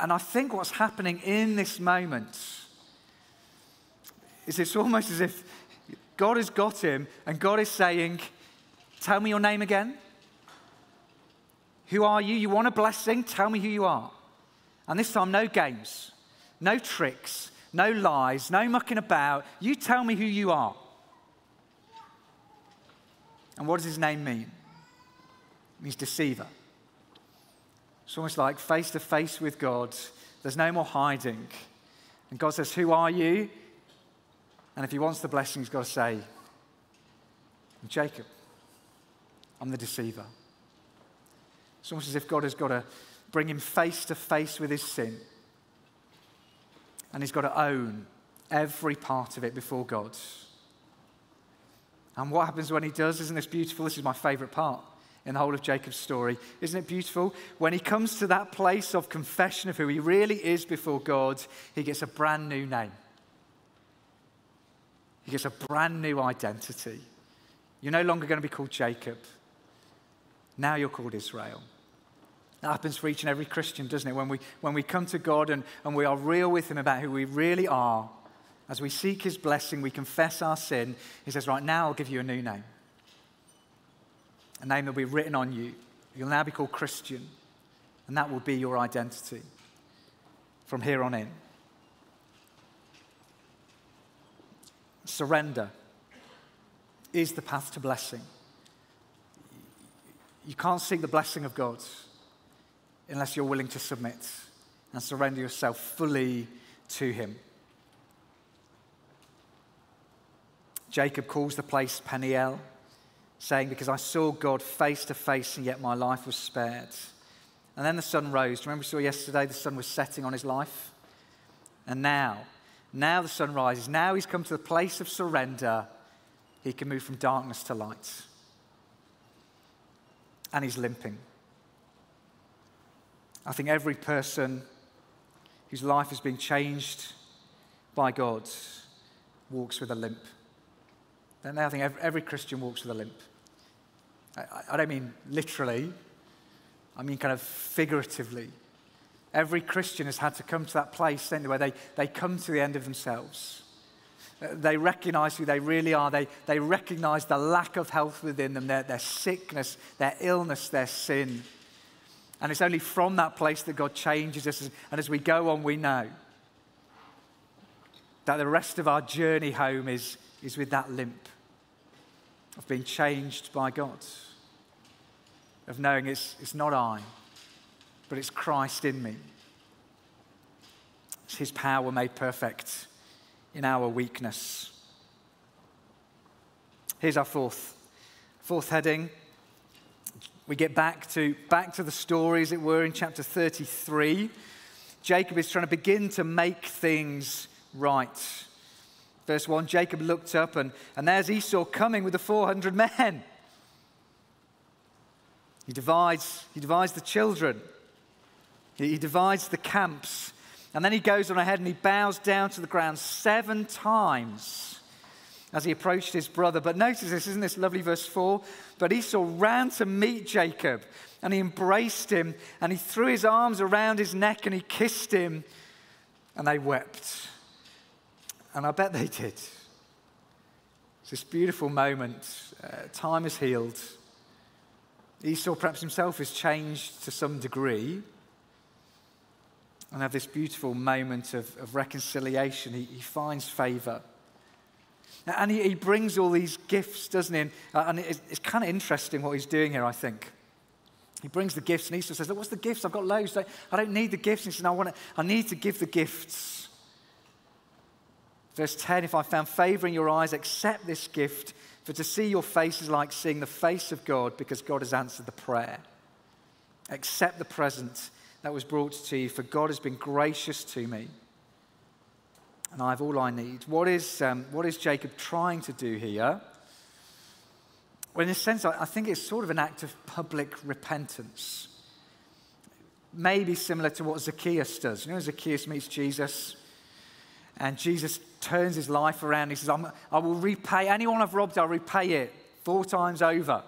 Speaker 7: And I think what's happening in this moment is it's almost as if God has got him and God is saying, Tell me your name again. Who are you? You want a blessing? Tell me who you are. And this time, no games, no tricks, no lies, no mucking about. You tell me who you are. And what does his name mean? It means deceiver. It's almost like face to face with God. There's no more hiding. And God says, Who are you? And if he wants the blessing, he's got to say, Jacob. I'm the deceiver. It's almost as if God has got to bring him face to face with his sin. And he's got to own every part of it before God. And what happens when he does? Isn't this beautiful? This is my favorite part in the whole of Jacob's story. Isn't it beautiful? When he comes to that place of confession of who he really is before God, he gets a brand new name. He gets a brand new identity. You're no longer going to be called Jacob. Now you're called Israel. That happens for each and every Christian, doesn't it? When we, when we come to God and, and we are real with Him about who we really are, as we seek His blessing, we confess our sin, He says, Right now, I'll give you a new name. A name that will be written on you. You'll now be called Christian, and that will be your identity from here on in. Surrender is the path to blessing. You can't seek the blessing of God unless you're willing to submit and surrender yourself fully to Him. Jacob calls the place Peniel, saying, Because I saw God face to face, and yet my life was spared. And then the sun rose. Remember, we saw yesterday the sun was setting on his life? And now, now the sun rises. Now he's come to the place of surrender. He can move from darkness to light. And he's limping. I think every person whose life has been changed by God walks with a limp. And I think every, Christian walks with a limp. I don't mean literally, I mean kind of figuratively. Every Christian has had to come to that place then, where they, they come to the end of themselves. Uh, They recognize who they really are. They, they recognize the lack of health within them, their, their sickness, their illness, their sin. And it's only from that place that God changes us. And as we go on, we know that the rest of our journey home is, is with that limp of being changed by God, of knowing it's, it's not I, but it's Christ in me. It's His power made perfect in our weakness. Here's our fourth, fourth heading. We get back to, back to the story, as it were, in chapter 33. Jacob is trying to begin to make things right. Verse 1 Jacob looked up, and, and there's Esau coming with the 400 men. He divides, he divides the children, he, divides the camps, and then he goes on ahead and he bows down to the ground seven times as he approached his brother. But notice this, isn't this lovely verse 4? But Esau ran to meet Jacob and he embraced him and he threw his arms around his neck and he kissed him and they wept. And I bet they did. It's this beautiful moment. Uh, time is healed. Esau, perhaps himself, is changed to some degree. And have this beautiful moment of, of reconciliation. He, he finds favor. And he, he, brings all these gifts, doesn't he? And, uh, and it's, it's kind of interesting what he's doing here, I think. He brings the gifts, and Esau says, what's the gifts? I've got loads. I don't need the gifts. And he says, no, I, want to, I need to give the gifts. Verse 10 If I found favor in your eyes, accept this gift, for to see your face is like seeing the face of God, because God has answered the prayer. Accept the present that was brought to you, for God has been gracious to me, and I have all I need. What is, um, what is Jacob trying to do here? Well, in a sense, I, I think it's sort of an act of public repentance. Maybe similar to what Zacchaeus does. You know, Zacchaeus meets Jesus, and Jesus turns his life around. He says, I will repay anyone I've robbed, I'll repay it four times over.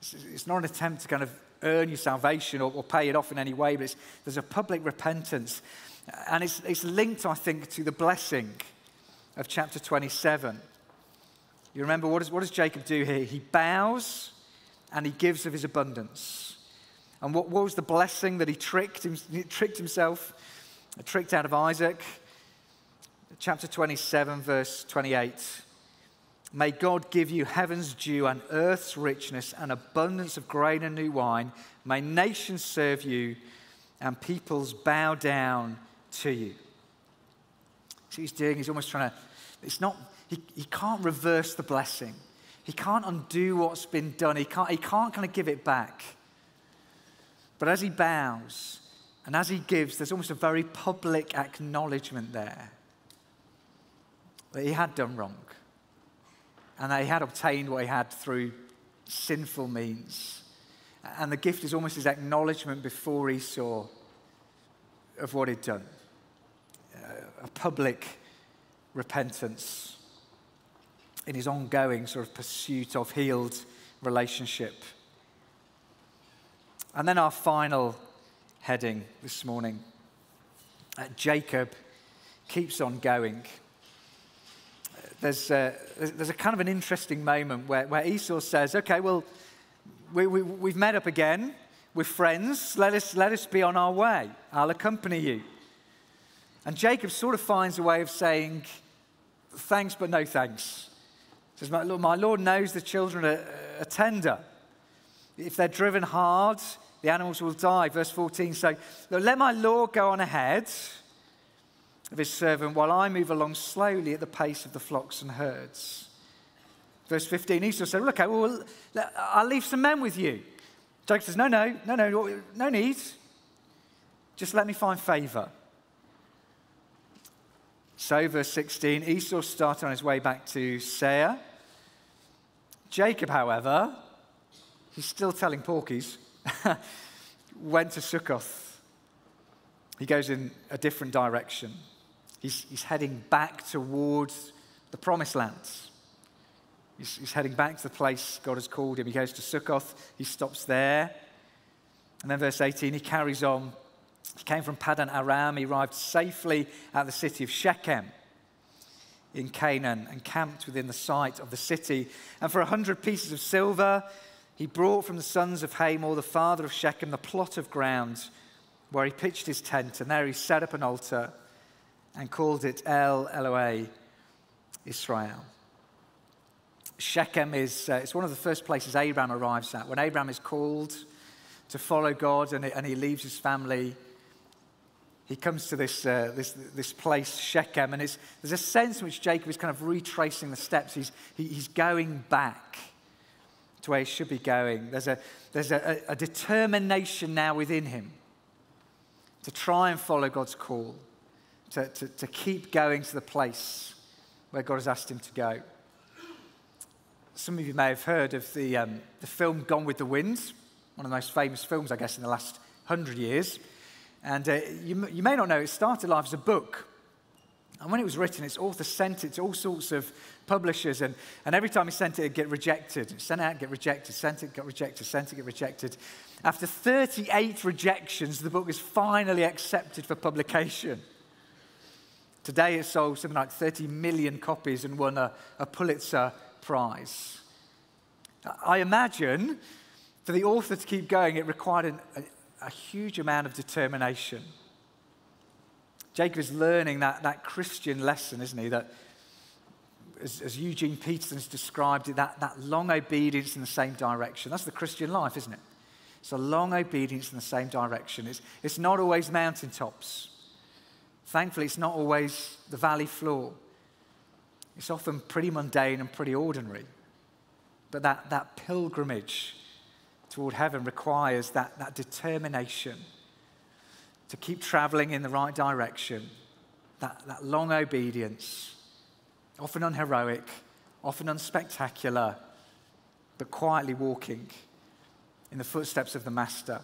Speaker 7: It's not an attempt to kind of earn your salvation or, or pay it off in any way, but there's a public repentance. And it's, it's linked, I think, to the blessing of chapter 27. You remember, what does, what does Jacob do here? He bows and he gives of his abundance. And what, what was the blessing that he tricked, him, he tricked himself, tricked out of Isaac? Chapter 27, verse 28. May God give you heaven's dew and earth's richness and abundance of grain and new wine. May nations serve you and peoples bow down to you. What he's doing? He's almost trying to, it's not, he, he can't reverse the blessing. He can't undo what's been done. He can't, he can't kind of give it back. But as he bows and as he gives, there's almost a very public acknowledgement there that he had done wrong and he had obtained what he had through sinful means. And the gift is almost his acknowledgement before Esau of what he'd done a public repentance in his ongoing sort of pursuit of healed relationship. And then our final heading this morning uh, Jacob keeps on going. There's uh, a, there's a kind of an interesting moment where, where Esau says, Okay, well, we, we, we've met up again. We're friends. Let us, let us be on our way. I'll accompany you. And Jacob sort of finds a way of saying, Thanks, but no thanks. He says, My Lord, my Lord knows the children are, are tender. If they're driven hard, the animals will die. Verse 14 so let my Lord go on ahead of his servant while I move along slowly at the pace of the flocks and herds. Verse 15, Esau said, Look, okay, well, I'll leave some men with you. Jacob says, No, no, no, no, no need. Just let me find favor. So, verse 16, Esau started on his way back to Seir. Jacob, however, he's still telling porkies, went to Sukkoth. He goes in a different direction. He's, he's heading back towards the promised lands. He's, he's heading back to the place God has called him. He goes to Sukkoth, he stops there. And then, verse 18, he carries on He came from Padan Aram. He arrived safely at the city of Shechem in Canaan and camped within the site of the city. And for a hundred pieces of silver, he brought from the sons of Hamor, the father of Shechem, the plot of ground where he pitched his tent. And there he set up an altar and called it El Elohe Israel. Shechem is uh, it's one of the first places Abraham arrives at. When Abraham is called to follow God and, and he leaves his family, he comes to this, uh, this, this place, Shechem, and there's a sense in which Jacob is kind of retracing the steps. He's, he, he's going back to where he should be going. There's, a, there's a, a determination now within him to try and follow God's call, to, to, to keep going to the place where God has asked him to go. Some of you may have heard of the, um, the film Gone with the Wind, one of the most famous films, I guess, in the last hundred years. And uh, you, you may not know, it started life as a book. And when it was written, its author sent it to all sorts of publishers. And, and every time he sent it, it'd get rejected. Sent it out, get rejected. Sent it, got rejected. Sent it, get rejected. After 38 rejections, the book was finally accepted for publication. Today, it sold something like 30 million copies and won a, a Pulitzer Prize. I imagine for the author to keep going, it required an, a, a huge amount of determination. Jacob is learning that, that Christian lesson, isn't he? That, as, as Eugene Peterson's described it, that, that long obedience in the same direction. That's the Christian life, isn't it? It's a long obedience in the same direction. It's, it's not always mountaintops. Thankfully, it's not always the valley floor. It's often pretty mundane and pretty ordinary. But that, that pilgrimage toward heaven requires that, that determination to keep traveling in the right direction, that, that long obedience, often unheroic, often unspectacular, but quietly walking in the footsteps of the Master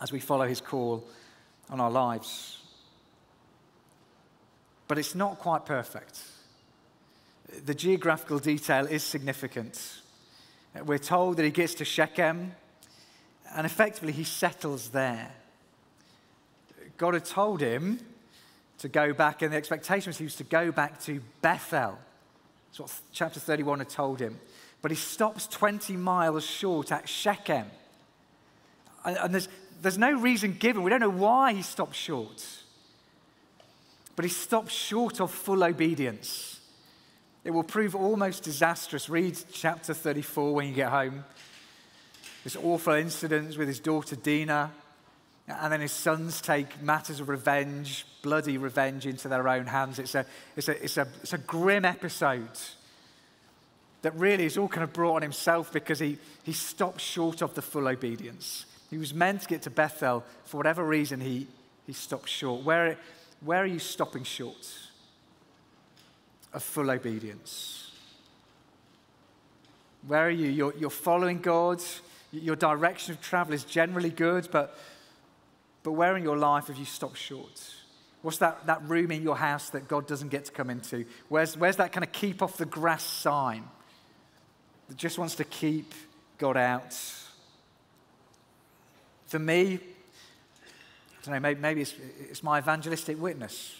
Speaker 7: as we follow his call on our lives. But it's not quite perfect the geographical detail is significant. We're told that he gets to Shechem, and effectively he settles there. God had told him to go back, and the expectation was he was to go back to Bethel. That's what chapter 31 had told him. But he stops 20 miles short at Shechem. And, there's, there's no reason given. We don't know why he stopped short. But he stops short of full obedience. It will prove almost disastrous. Read chapter 34 when you get home. This awful incident with his daughter Dinah, and then his sons take matters of revenge, bloody revenge, into their own hands. It's a, it's a, it's a, it's a grim episode that really is all kind of brought on himself because he, he stopped short of the full obedience. He was meant to get to Bethel. For whatever reason, he, he stopped short. Where, where are you stopping short? of full obedience? Where are you? You're, you're following God. Your direction of travel is generally good, but, but where in your life have you stopped short? What's that, that room in your house that God doesn't get to come into? Where's, where's that kind of keep off the grass sign that just wants to keep God out? For me, I don't know, maybe, it's, it's my evangelistic witness.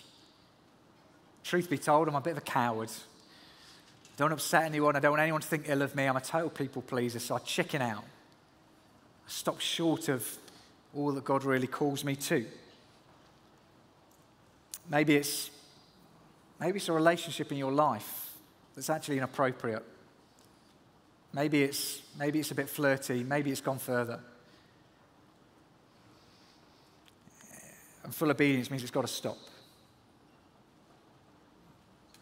Speaker 7: Truth be told, I'm a bit of a coward. Don't upset anyone. I don't want anyone to think ill of me. I'm a total people pleaser, so I chicken out. I stop short of all that God really calls me to. Maybe it's, maybe it's a relationship in your life that's actually inappropriate. Maybe it's, maybe it's a bit flirty. Maybe it's gone further. And full obedience means it's got to stop.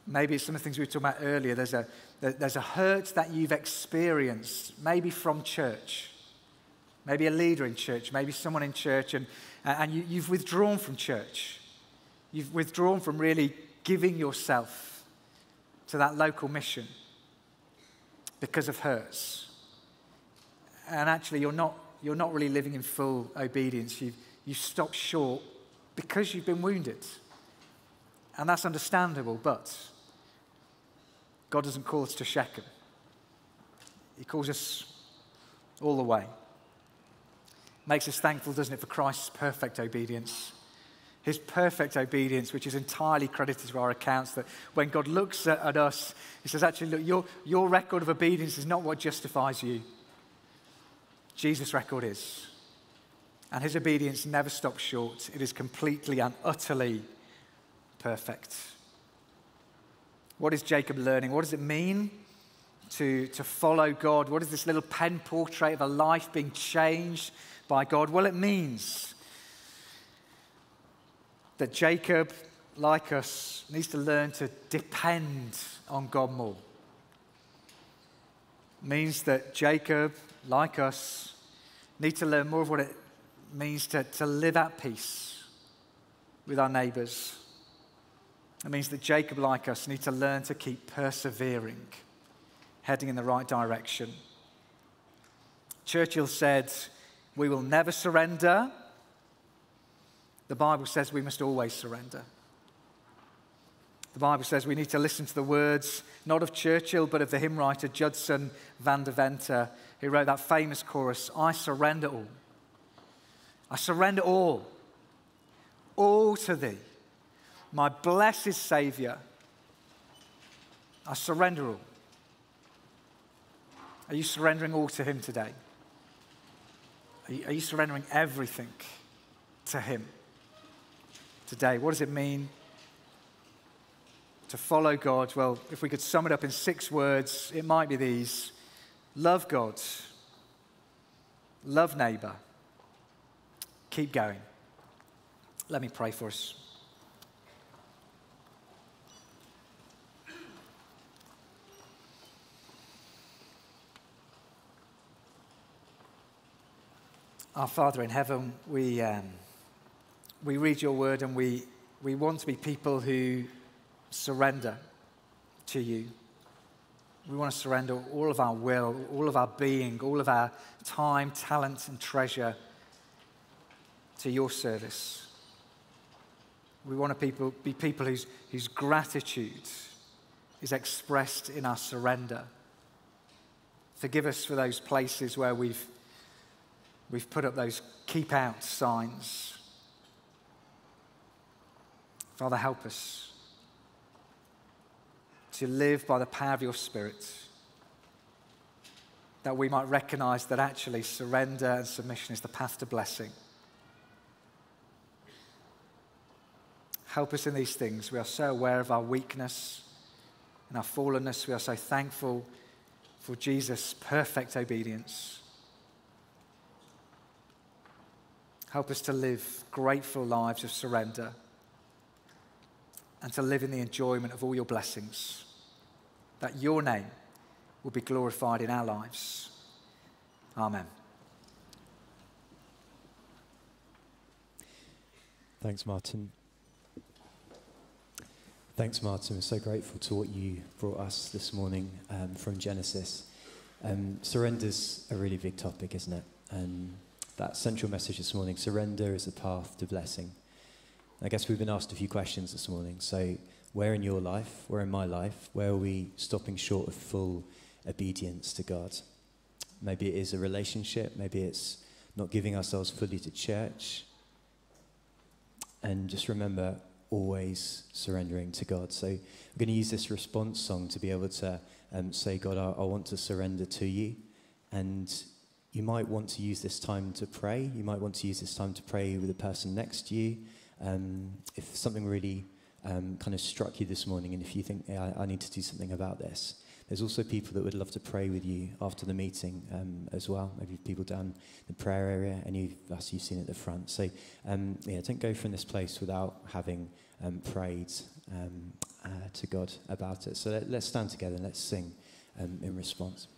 Speaker 7: Maybe it's some of the things we were talking about earlier. There's a, there's a hurt that you've experienced, maybe from church, maybe a leader in church, maybe someone in church, and, and you, you've withdrawn from church. You've withdrawn from really giving yourself to that local mission because of hurts. And actually, you're not, you're not really living in full obedience. You've, you've stopped short because you've been wounded. And that's understandable, but God doesn't call us to Shechem, He calls us all the way. Makes us thankful, doesn't it, for Christ's perfect obedience. His perfect obedience, which is entirely credited to our accounts, that when God looks at, at us, He says, actually, look, your, your record of obedience is not what justifies you. Jesus' record is. And his obedience never stops short. It is completely and utterly perfect. What is Jacob learning? What does it mean to, to follow God? What is this little pen portrait of a life being changed by God? Well, it means that Jacob, like us, needs to learn to depend on God more. It means that Jacob, like us, need to learn more of what it means to, to live at peace with our neighbours. It means that Jacob, like us, need to learn to keep persevering, heading in the right direction. Churchill said, We will never surrender. The Bible says we must always surrender. The Bible says we need to listen to the words, not of Churchill, but of the hymn writer Judson van Deventer, who wrote that famous chorus I surrender all. I surrender all, all to thee, my blessed Savior. I surrender all. Are you surrendering all to Him today? Are you, are you surrendering everything to Him today? What does it mean to follow God? Well, if we could sum it up in six words, it might be these love God, love neighbor, keep going. Let me pray for us. Our Father in heaven, we, um, we read your word and we, we want to be people who surrender to you. We want to surrender all of our will, all of our being, all of our time, talent, and treasure to your service. We want to people, be people whose, whose gratitude is expressed in our surrender. Forgive us for those places where we've We've put up those keep out signs. Father, help us to live by the power of your Spirit, that we might recognize that actually surrender and submission is the path to blessing. Help us in these things. We are so aware of our weakness and our fallenness. We are so thankful for Jesus' perfect obedience. Help us to live grateful lives of surrender and to live in the enjoyment of all your blessings, that your name will be glorified in our lives. Amen.
Speaker 3: Thanks, Martin. Thanks, Martin. We're so grateful to what you brought us this morning um, from Genesis. Um, surrender's a really big topic, isn't it? And that central message this morning surrender is a path to blessing. I guess we've been asked a few questions this morning. So, where in your life, where in my life, where are we stopping short of full obedience to God? Maybe it is a relationship, maybe it's not giving ourselves fully to church. And just remember, always surrendering to God. So, I'm going to use this response song to be able to um, say, God, I, I want to surrender to you. And you might want to use this time to pray. You might want to use this time to pray with the person next to you. Um, if something really um, kind of struck you this morning, and if you think, yeah, I, I, need to do something about this, there's also people that would love to pray with you after the meeting um, as well. Maybe people down the prayer area, and you've, you've seen at the front. So, um, yeah, don't go from this place without having um, prayed um, uh, to God about it. So let, us stand together and let's sing in response.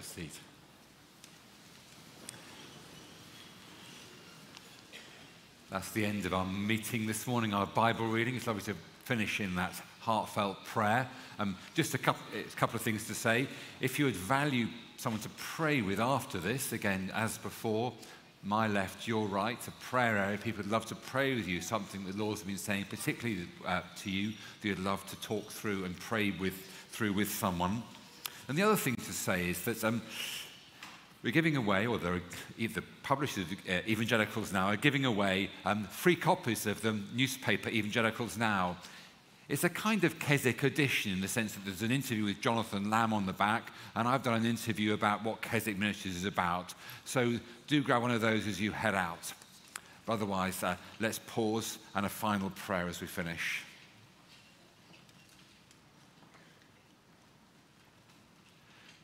Speaker 1: A seat. That's the end of our meeting this morning, our Bible reading. It's lovely to finish in that heartfelt prayer. Um, just a couple, a couple of things to say. If you would value someone to pray with after this, again, as before, my left, your right, a prayer area. People would love to pray with you, something the Lord's been saying, particularly uh, to you, that you'd love to talk through and pray with, through with someone. And the other thing to say is that um, we're giving away, or the, publishers, uh, Evangelicals Now, are giving away um, free copies of the newspaper Evangelicals Now. It's a kind of Keswick edition in the sense that there's an interview with Jonathan Lamb on the back, and I've done an interview about what Keswick Ministries is about. So do grab one of those as you head out. But otherwise, uh, let's pause and a final prayer as we finish.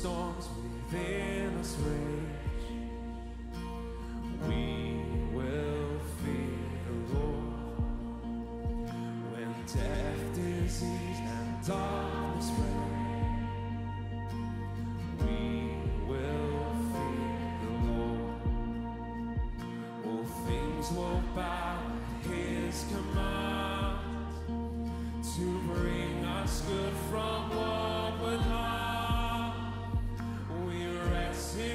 Speaker 8: Storms within us rage, we will fear the Lord. When death, disease, and darkness reign, we will fear the Lord. All things will bow at His command to bring us good from what would harm.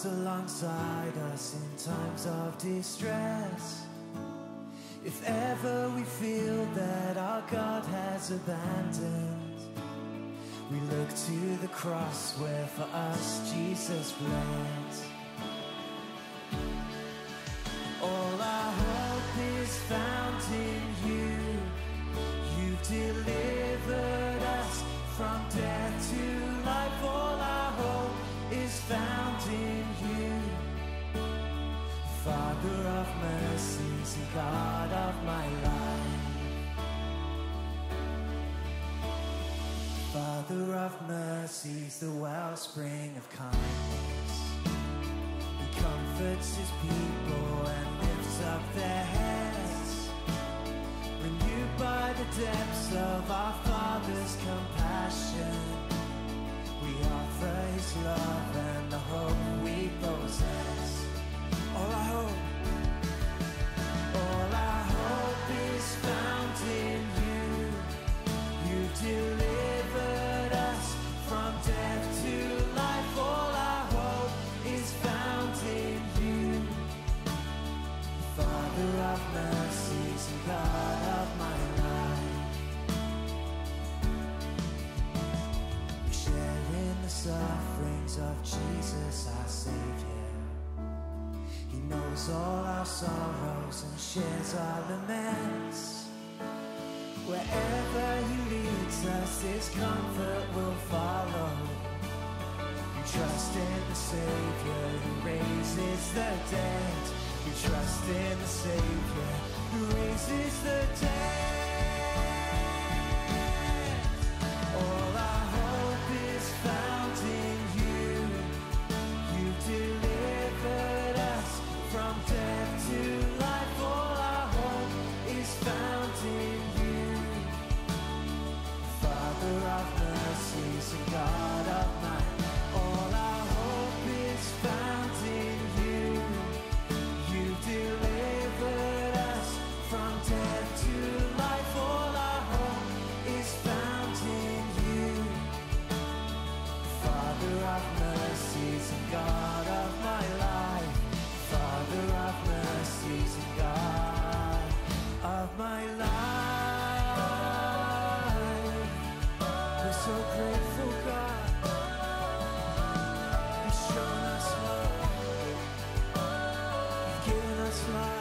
Speaker 9: walks alongside us in times of distress. If ever we feel that our God has abandoned, we look to the cross where for us Jesus bled. Author of mercies, the wellspring of kindness. He comforts his people and lifts up their heads. Renewed by the depths of our Father's hands are the mess. Wherever He leads us, His comfort will follow. You trust in the Savior who raises the dead. You trust in the Savior who raises the dead.
Speaker 2: smile.